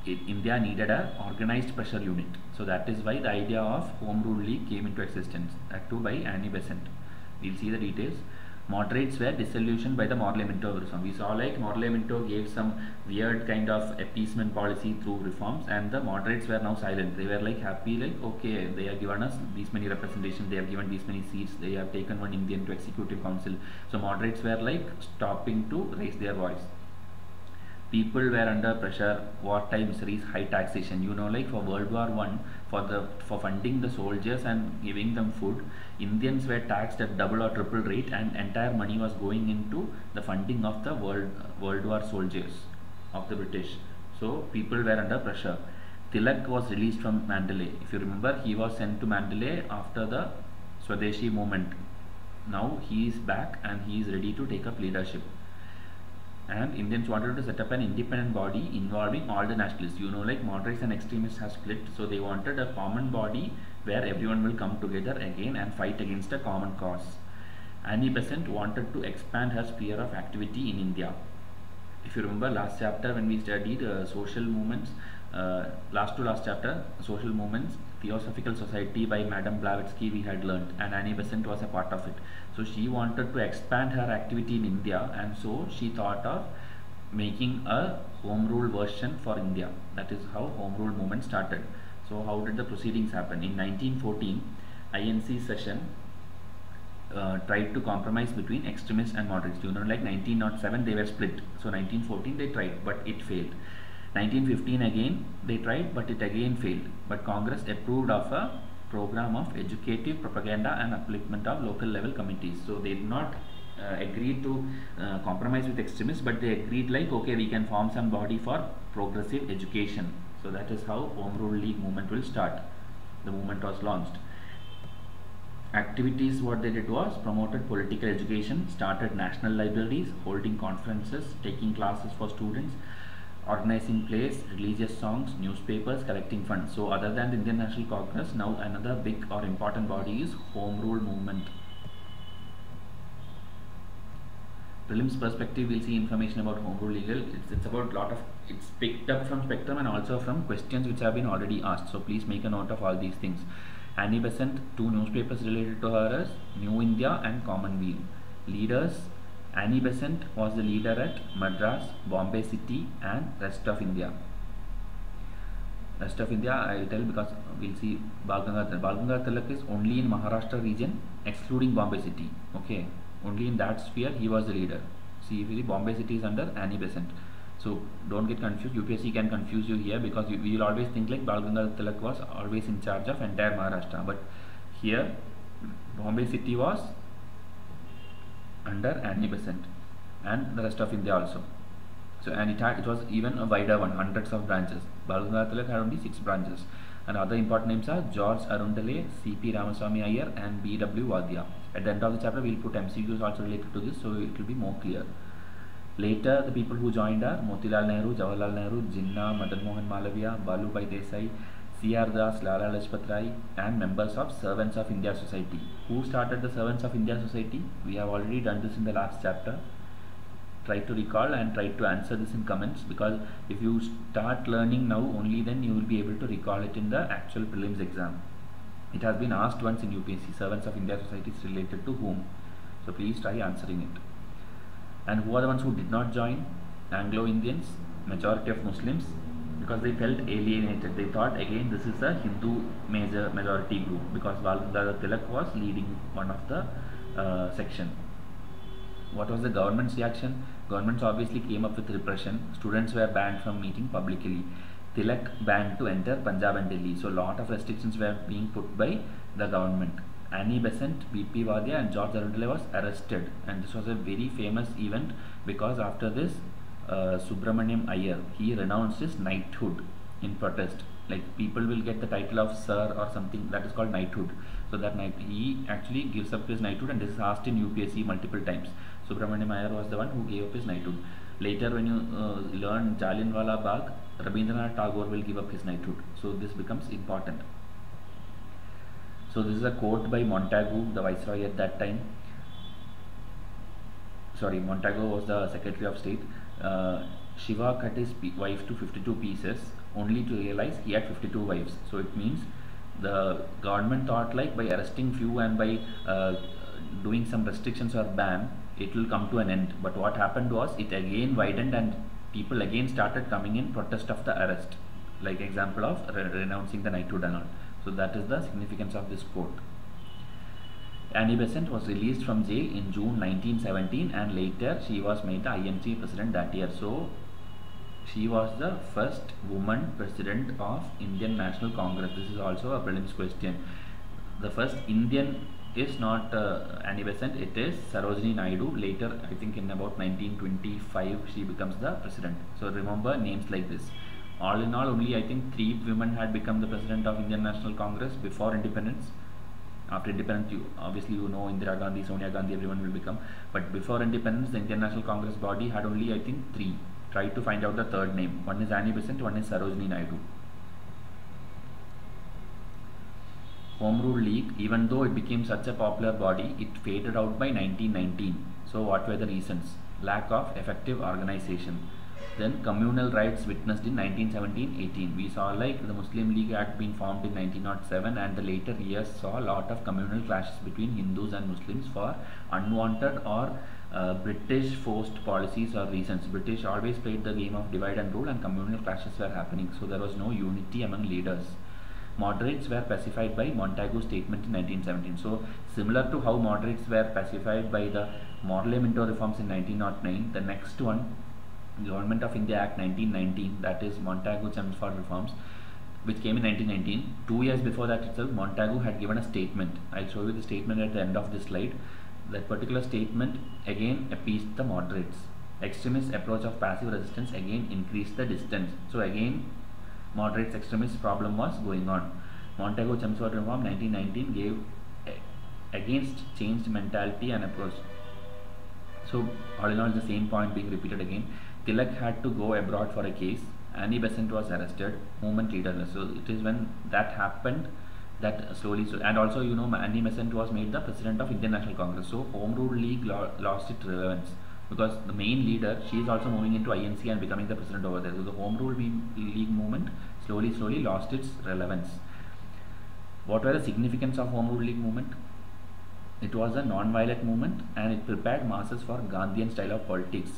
India needed a organized pressure unit. So that is why the idea of Home Rule League came into existence. That too by Annie Besant. We'll see the details. moderates were disillusioned by the Morley-Minto reform. We saw like Morley-Minto gave some weird kind of appeasement policy through reforms and the moderates were now silent. They were like happy like okay they have given us these many representation, they have given these many seats, they have taken one Indian to executive council. So moderates were like stopping to raise their voice people were under pressure wartime miseries high taxation. You know like for world war one for the for funding the soldiers and giving them food indians were taxed at double or triple rate and entire money was going into the funding of the world world war soldiers of the british. So people were under pressure. Tilak was released from mandalay. If you remember he was sent to mandalay after the swadeshi movement. Now he is back and he is ready to take up leadership and Indians wanted to set up an independent body involving all the nationalists. You know, like moderates and extremists have split, so they wanted a common body where everyone will come together again and fight against a common cause. Annie Besant wanted to expand her sphere of activity in India. If you remember last chapter when we studied uh, social movements, uh, last to last chapter, social movements, Theosophical Society by Madame Blavatsky we had learned and Annie Besant was a part of it. So she wanted to expand her activity in India and so she thought of making a home rule version for India. That is how home rule movement started. So how did the proceedings happen? In 1914, INC session uh, tried to compromise between extremists and moderates. You know, like 1907 they were split. So 1914 they tried, but it failed. 1915 again they tried, but it again failed. But Congress approved of a program of educative propaganda and upliftment of local level committees. So they did not uh, agree to uh, compromise with extremists, but they agreed like okay we can form some body for progressive education. So that is how Home Rule League movement will start. The movement was launched activities what they did was promoted political education started national libraries holding conferences taking classes for students organizing plays religious songs newspapers collecting funds. So other than the indian national congress now another big or important body is home rule movement. Prelims perspective we'll see information about home rule league. It's, it's about lot of it's picked up from spectrum and also from questions which have been already asked. So please make a note of all these things. Annie Besant, two newspapers related to her as New India and Common Commonweal. Leaders, Annie Besant was the leader at Madras, Bombay City and rest of India. Rest of India I will tell because we'll see Balgangadhar. Balgangadhar Tilak is only in Maharashtra region excluding Bombay City. Okay, only in that sphere he was the leader. See, if Bombay City is under Annie Besant. So don't get confused. UPSC can confuse you here because you, will always think like Bal Tilak was always in charge of entire Maharashtra. But here Bombay city was under Annie Besant and the rest of India also. So and it had it was even a wider one, hundreds of branches. Bal Tilak had only six branches. And other important names are George Arundale, C.P. Ramaswamy Iyer and B.W. Wadia. At the end of the chapter, we will put MCQs also related to this so it will be more clear. Later, the people who joined are Motilal Nehru, Jawaharlal Nehru, Jinnah, Madan Mohan Malaviya, Balubhai Desai, C.R. Das, Lala Lajpat Rai, and members of Servants of India Society. Who started the Servants of India Society? We have already done this in the last chapter. Try to recall and try to answer this in comments because if you start learning now, only then you will be able to recall it in the actual prelims exam. It has been asked once in UPSC, Servants of India Society is related to whom? So please try answering it and who are the ones who did not join Anglo-Indians majority of Muslims because they felt alienated. They thought again this is a Hindu major majority group because Balgandhar Tilak was leading one of the uh, section. What was the government's reaction? Governments obviously came up with repression. Students were banned from meeting publicly. Tilak banned to enter Punjab and Delhi. So a lot of restrictions were being put by the government. Annie Besant, B.P. Wadia and George Arundale was arrested. And this was a very famous event because after this uh, Subramaniam Iyer, he renounced his knighthood in protest. Like people will get the title of sir or something that is called knighthood. So that night he actually gives up his knighthood and is asked in UPSC multiple times. Subramaniam Iyer was the one who gave up his knighthood. Later when you uh, learn Jallianwala Bagh Rabindranath Tagore will give up his knighthood. So this becomes important. So this is a quote by Montagu, the viceroy at that time. Sorry, Montagu was the Secretary of State. Uh, Shiva cut his wife to 52 pieces only to realize he had 52 wives. So it means the government thought like by arresting few and by uh, doing some restrictions or ban, it will come to an end. But what happened was it again widened and people again started coming in protest of the arrest, like example of re renouncing the knighthood and all. So that is the significance of this quote. Annie Besant was released from jail in June 1917 and later she was made the INC president that year. So she was the first woman president of Indian National Congress. This is also a prelims question. The first Indian is not uh, Annie Besant, it is Sarojini Naidu. Later, I think in about 1925, she becomes the president. So remember names like this. All in all, only I think three women had become the president of Indian National Congress before independence after independence you obviously you know Indira Gandhi, Sonia Gandhi everyone will become. But before independence the Indian National Congress body had only I think three. Try to find out the third name. One is Annie Besant one is Sarojini Naidu. Home Rule League even though it became such a popular body it faded out by 1919 so what were the reasons? Lack of effective organization then communal rights witnessed in 1917-18. We saw like the Muslim League Act being formed in 1907 and the later years saw a lot of communal clashes between Hindus and Muslims for unwanted or uh, British forced policies or reasons. British always played the game of divide and rule and communal clashes were happening. So there was no unity among leaders. Moderates were pacified by Montagu's statement in 1917. So similar to how moderates were pacified by the Morley Minto reforms in 1909, the next one Government of India Act 1919, that is Montagu Chelmsford reforms, which came in 1919. Two years before that itself, Montagu had given a statement. I'll show you the statement at the end of this slide. That particular statement again appeased the moderates. Extremist approach of passive resistance again increased the distance. So again, moderates extremist problem was going on. Montagu Chelmsford reform 1919 gave against changed mentality and approach. So all in all, the same point being repeated again. Tilak had to go abroad for a case. Annie Besant was arrested, movement leader. So it is when that happened that slowly, so, and also you know Annie Besant was made the president of Indian National Congress. So Home Rule League lo lost its relevance because the main leader, she is also moving into INC and becoming the president over there. So the Home Rule League movement slowly, slowly lost its relevance. What were the significance of Home Rule League movement? It was a non-violent movement and it prepared masses for Gandhian style of politics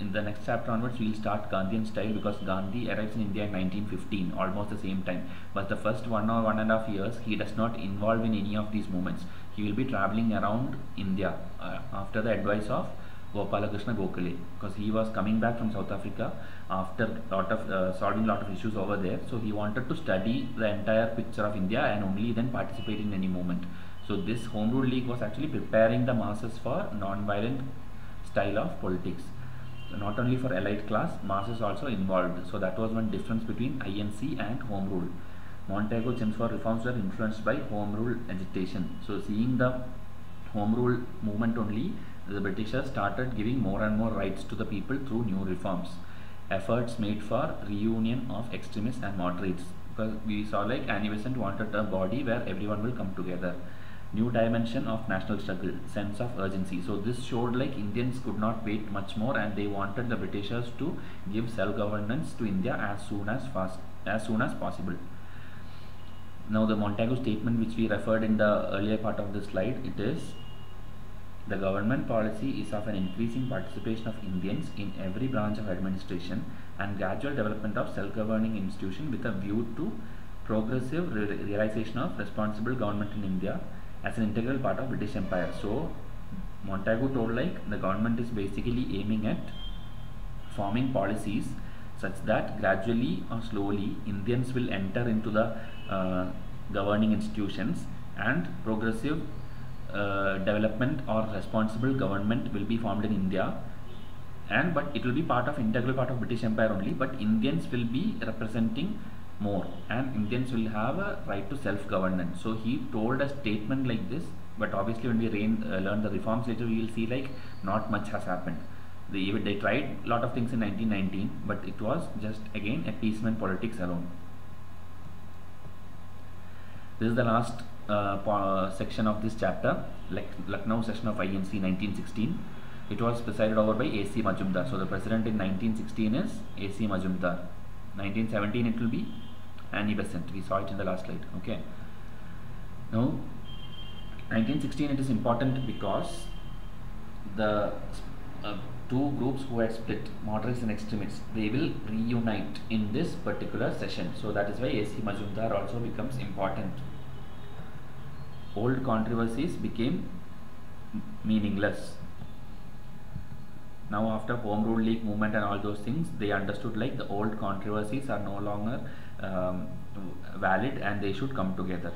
in the next chapter onwards we will start Gandhian style because Gandhi arrives in India in 1915 almost the same time. But the first one or one and a half years he does not involve in any of these movements. He will be traveling around India uh, after the advice of Gopalakrishna Gokhale because he was coming back from South Africa after lot of uh, solving a lot of issues over there. So he wanted to study the entire picture of India and only then participate in any movement so this home rule league was actually preparing the masses for non-violent style of politics not only for elite class, masses also involved. So that was one difference between INC and Home Rule. Montagu Chelmsford reforms were influenced by Home Rule agitation. So seeing the Home Rule movement only, the Britishers started giving more and more rights to the people through new reforms. Efforts made for reunion of extremists and moderates. Because we saw like Annie Besant wanted a body where everyone will come together new dimension of national struggle sense of urgency. So this showed like indians could not wait much more and they wanted the britishers to give self governance to india as soon as fast as soon as possible. Now the montagu statement which we referred in the earlier part of the slide it is the government policy is of an increasing participation of Indians in every branch of administration and gradual development of self-governing institution with a view to progressive re realization of responsible government in India as an integral part of British Empire. So Montagu told like the government is basically aiming at forming policies such that gradually or slowly Indians will enter into the uh, governing institutions and progressive uh, development or responsible government will be formed in India and but it will be part of integral part of British Empire only but Indians will be representing more and Indians will have a right to self-governance. So he told a statement like this but obviously when we uh, learn the reforms later we will see like not much has happened. They, they tried a lot of things in 1919 but it was just again appeasement politics alone. This is the last uh, section of this chapter, like Lucknow session of INC 1916. It was presided over by A.C. Majumdar. So the president in 1916 is A.C. Majumdar. 1917 it will be Annie Besant. We saw it in the last slide. Okay. Now, 1916 it is important because the uh, two groups who had split moderates and extremists they will reunite in this particular session so that is why AC Majumdar also becomes important old controversies became meaningless now after home rule league movement and all those things they understood like the old controversies are no longer um, valid and they should come together.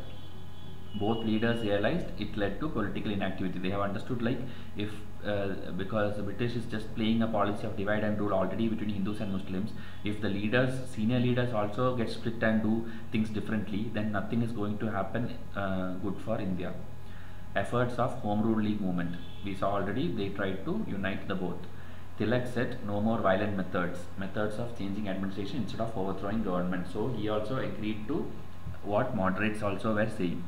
Both leaders realized it led to political inactivity. They have understood like if uh, because the british is just playing a policy of divide and rule already between hindus and muslims if the leaders senior leaders also get split and do things differently then nothing is going to happen uh, good for india. Efforts of home rule league movement. We saw already they tried to unite the both Tilak said no more violent methods, methods of changing administration instead of overthrowing government. So he also agreed to what moderates also were saying.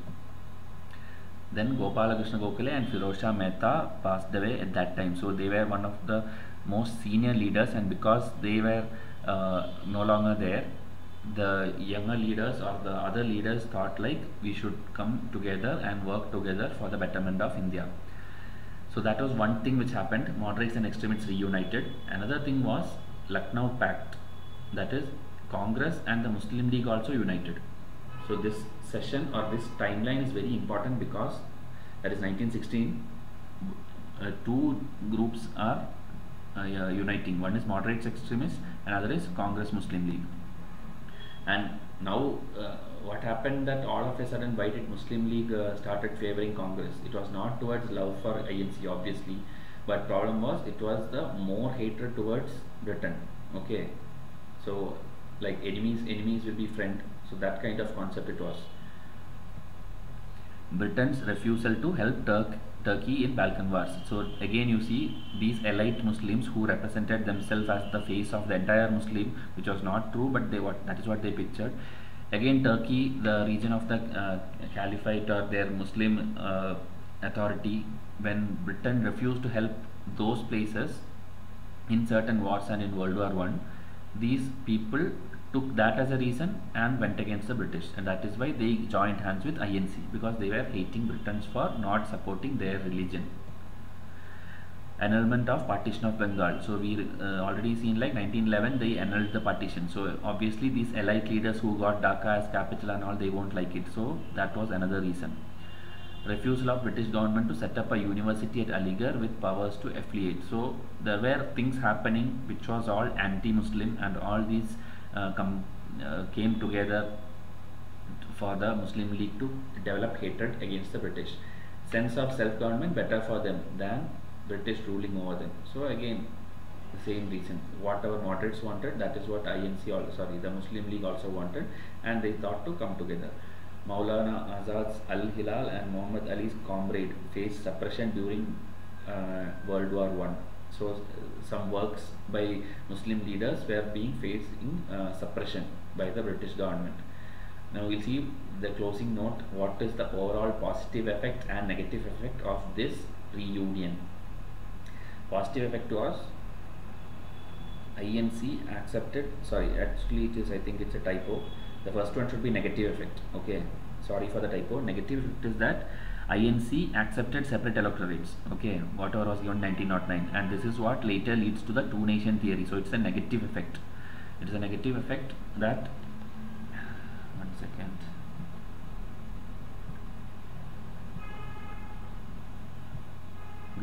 Then Gopalakrishna Gokhale and Firoz Mehta passed away at that time. So they were one of the most senior leaders and because they were uh, no longer there, the younger leaders or the other leaders thought like we should come together and work together for the betterment of India. So that was one thing which happened. Moderates and extremists reunited. Another thing was Lucknow Pact. That is Congress and the Muslim League also united. So this session or this timeline is very important because that is 1916. Uh, two groups are uh, uniting. One is moderates extremists, another is Congress Muslim League. And now uh, what happened that all of a sudden why did Muslim League uh, started favoring Congress? It was not towards love for INC obviously, but problem was it was the more hatred towards Britain. Okay, so like enemies, enemies will be friend. So that kind of concept it was. Britain's refusal to help Turk, Turkey in Balkan wars. So again you see these elite Muslims who represented themselves as the face of the entire Muslim, which was not true, but they what that is what they pictured again Turkey the region of the uh, caliphate or their Muslim uh, authority when Britain refused to help those places in certain wars and in World War One these people took that as a reason and went against the British. And that is why they joined hands with INC because they were hating Britons for not supporting their religion annulment of partition of Bengal. So we uh, already seen like 1911 they annulled the partition. So obviously these elite leaders who got Dhaka as capital and all they won't like it. So that was another reason. Refusal of British government to set up a university at Aligarh with powers to affiliate. So there were things happening which was all anti-Muslim and all these uh, uh, came together for the Muslim League to develop hatred against the British. Sense of self-government better for them than British ruling over them. So again, the same reason. Whatever moderates wanted, that is what INC, also, sorry, the Muslim League also wanted, and they thought to come together. Maulana Azad's Al Hilal and Muhammad Ali's comrade faced suppression during uh, World War One. So some works by Muslim leaders were being facing uh, suppression by the British government. Now we'll see the closing note. What is the overall positive effect and negative effect of this reunion? Positive effect to us. INC accepted. Sorry actually it is I think it's a typo. The first one should be negative effect okay? Sorry for the typo. Negative effect is that INC accepted separate electorates okay? Whatever was given 1909 and this is what later leads to the two nation theory. So it's a negative effect. It is a negative effect that one second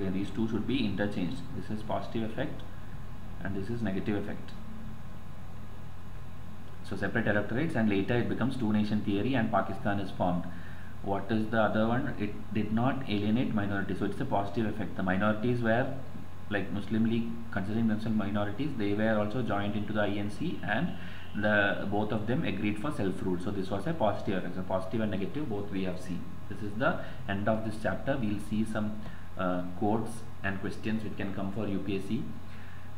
these two should be interchanged. This is positive effect and this is negative effect. So separate electorates and later it becomes two nation theory and Pakistan is formed. What is the other one? It did not alienate minorities so it's a positive effect. The minorities were like Muslim League considering themselves minorities they were also joined into the INC and the both of them agreed for self-rule. So this was a positive effect. So positive and negative both we have seen. This is the end of this chapter. We'll see some uh, quotes and questions which can come for UPSC.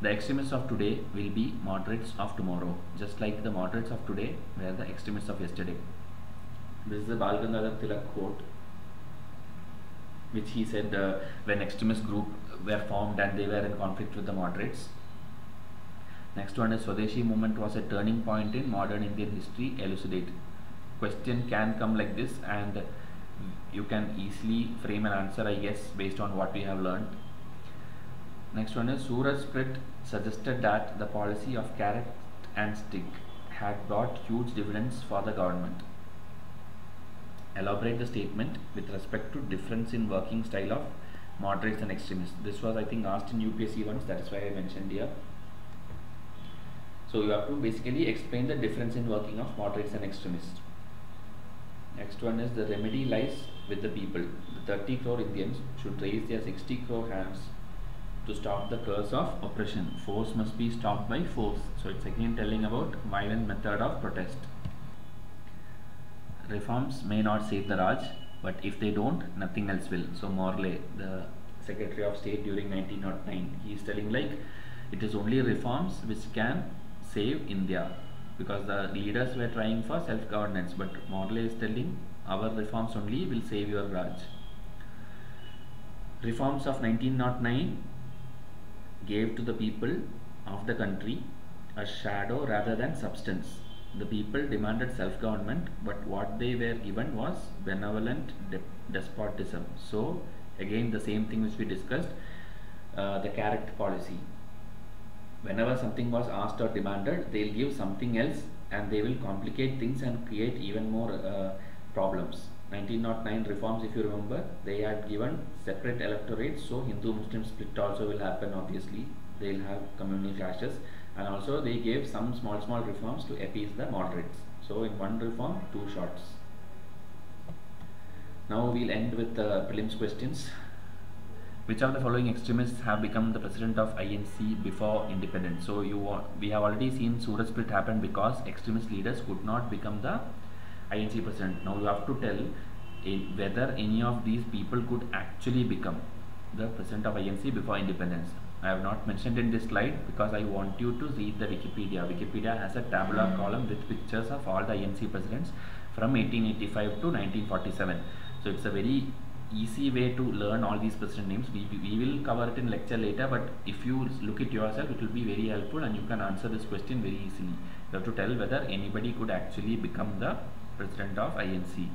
The extremists of today will be moderates of tomorrow, just like the moderates of today were the extremists of yesterday. This is the Bal Gangadhar Tilak quote, which he said uh, when extremist group were formed and they were in conflict with the moderates. Next one is Swadeshi movement was a turning point in modern Indian history. Elucidate. Question can come like this and you can easily frame an answer I guess based on what we have learned. Next one is Surat Split suggested that the policy of carrot and stick had brought huge dividends for the government. Elaborate the statement with respect to difference in working style of moderates and extremists. This was I think asked in UPSC once. That is why I mentioned here. So you have to basically explain the difference in working of moderates and extremists next one is the remedy lies with the people. The 30 crore Indians should raise their 60 crore hands to stop the curse of oppression. Force must be stopped by force. So it's again telling about violent method of protest. Reforms may not save the Raj, but if they don't, nothing else will. So Morley, the Secretary of State during 1909, he is telling like it is only reforms which can save India because the leaders were trying for self-governance, but Morley is telling our reforms only will save your Raj. Reforms of 1909 gave to the people of the country a shadow rather than substance. The people demanded self-government but what they were given was benevolent de despotism. So again the same thing which we discussed uh, the carrot policy whenever something was asked or demanded they'll give something else and they will complicate things and create even more uh, problems. 1909 reforms if you remember they had given separate electorates so hindu muslim split also will happen obviously. They'll have communal clashes. And also they gave some small small reforms to appease the moderates. So in one reform two shots. Now we'll end with the prelims questions which of the following extremists have become the president of INC before independence so you we have already seen Surat split happen because extremist leaders could not become the INC president now you have to tell in whether any of these people could actually become the president of INC before independence I have not mentioned in this slide because I want you to read the Wikipedia. Wikipedia has a tabular column with pictures of all the INC presidents from 1885 to 1947. So it's a very easy way to learn all these president names. We, we will cover it in lecture later but if you look at yourself it will be very helpful and you can answer this question very easily. You have to tell whether anybody could actually become the president of INC.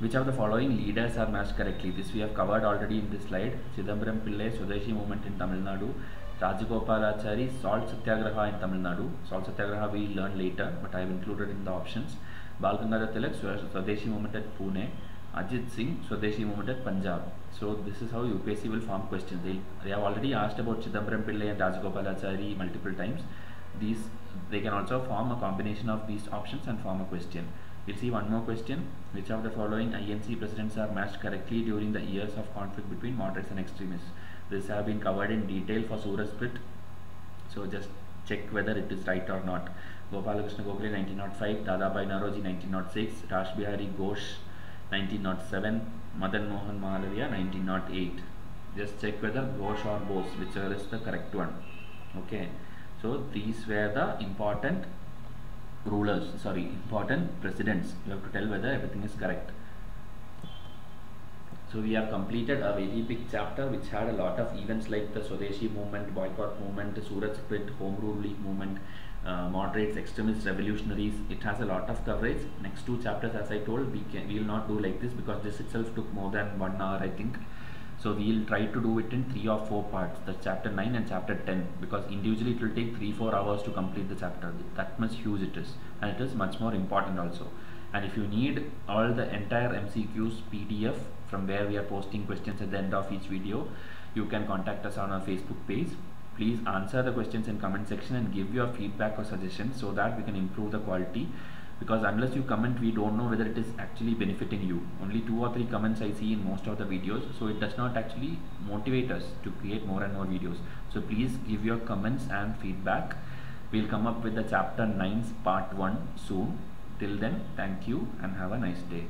Which of the following leaders are matched correctly? This we have covered already in this slide. Chidambaram Pillai, Swadeshi movement in Tamil Nadu. Rajagopalachari, Salt Satyagraha in Tamil Nadu. Salt Satyagraha we will learn later, but I have included in the options. Balgangadhar Tilak, Swadeshi movement at Pune. Ajit Singh, Swadeshi movement at Punjab. So this is how UPSC will form questions. They, they have already asked about Chidambaram Pillai and Rajagopalachari multiple times. These they can also form a combination of these options and form a question. We'll see one more question. Which of the following INC presidents are matched correctly during the years of conflict between moderates and extremists? This have been covered in detail for Surat Split. So just check whether it is right or not. Gopalakrishna Gokhale 1905, Dadabhai Naoroji 1906, Rash Bihari Ghosh 1907, Madan Mohan Malaviya 1908. Just check whether Ghosh or Bose, whichever is the correct one. Okay. So these were the important rulers sorry important presidents you have to tell whether everything is correct so we have completed a very big chapter which had a lot of events like the Swadeshi movement, boycott movement, Surat Split, Home Rule League movement, uh, moderates, extremists, revolutionaries. It has a lot of coverage. Next two chapters, as I told, we can we will not do like this because this itself took more than one hour, I think. So we'll try to do it in three or four parts the chapter 9 and chapter 10 because individually it will take three four hours to complete the chapter. That much huge it is. And it is much more important also. And if you need all the entire MCQs PDF from where we are posting questions at the end of each video you can contact us on our Facebook page please answer the questions in comment section and give your feedback or suggestions so that we can improve the quality. Because unless you comment we don't know whether it is actually benefiting you. Only two or three comments I see in most of the videos so it does not actually motivate us to create more and more videos. So please give your comments and feedback. We'll come up with the chapter 9's part 1 soon. Till then thank you and have a nice day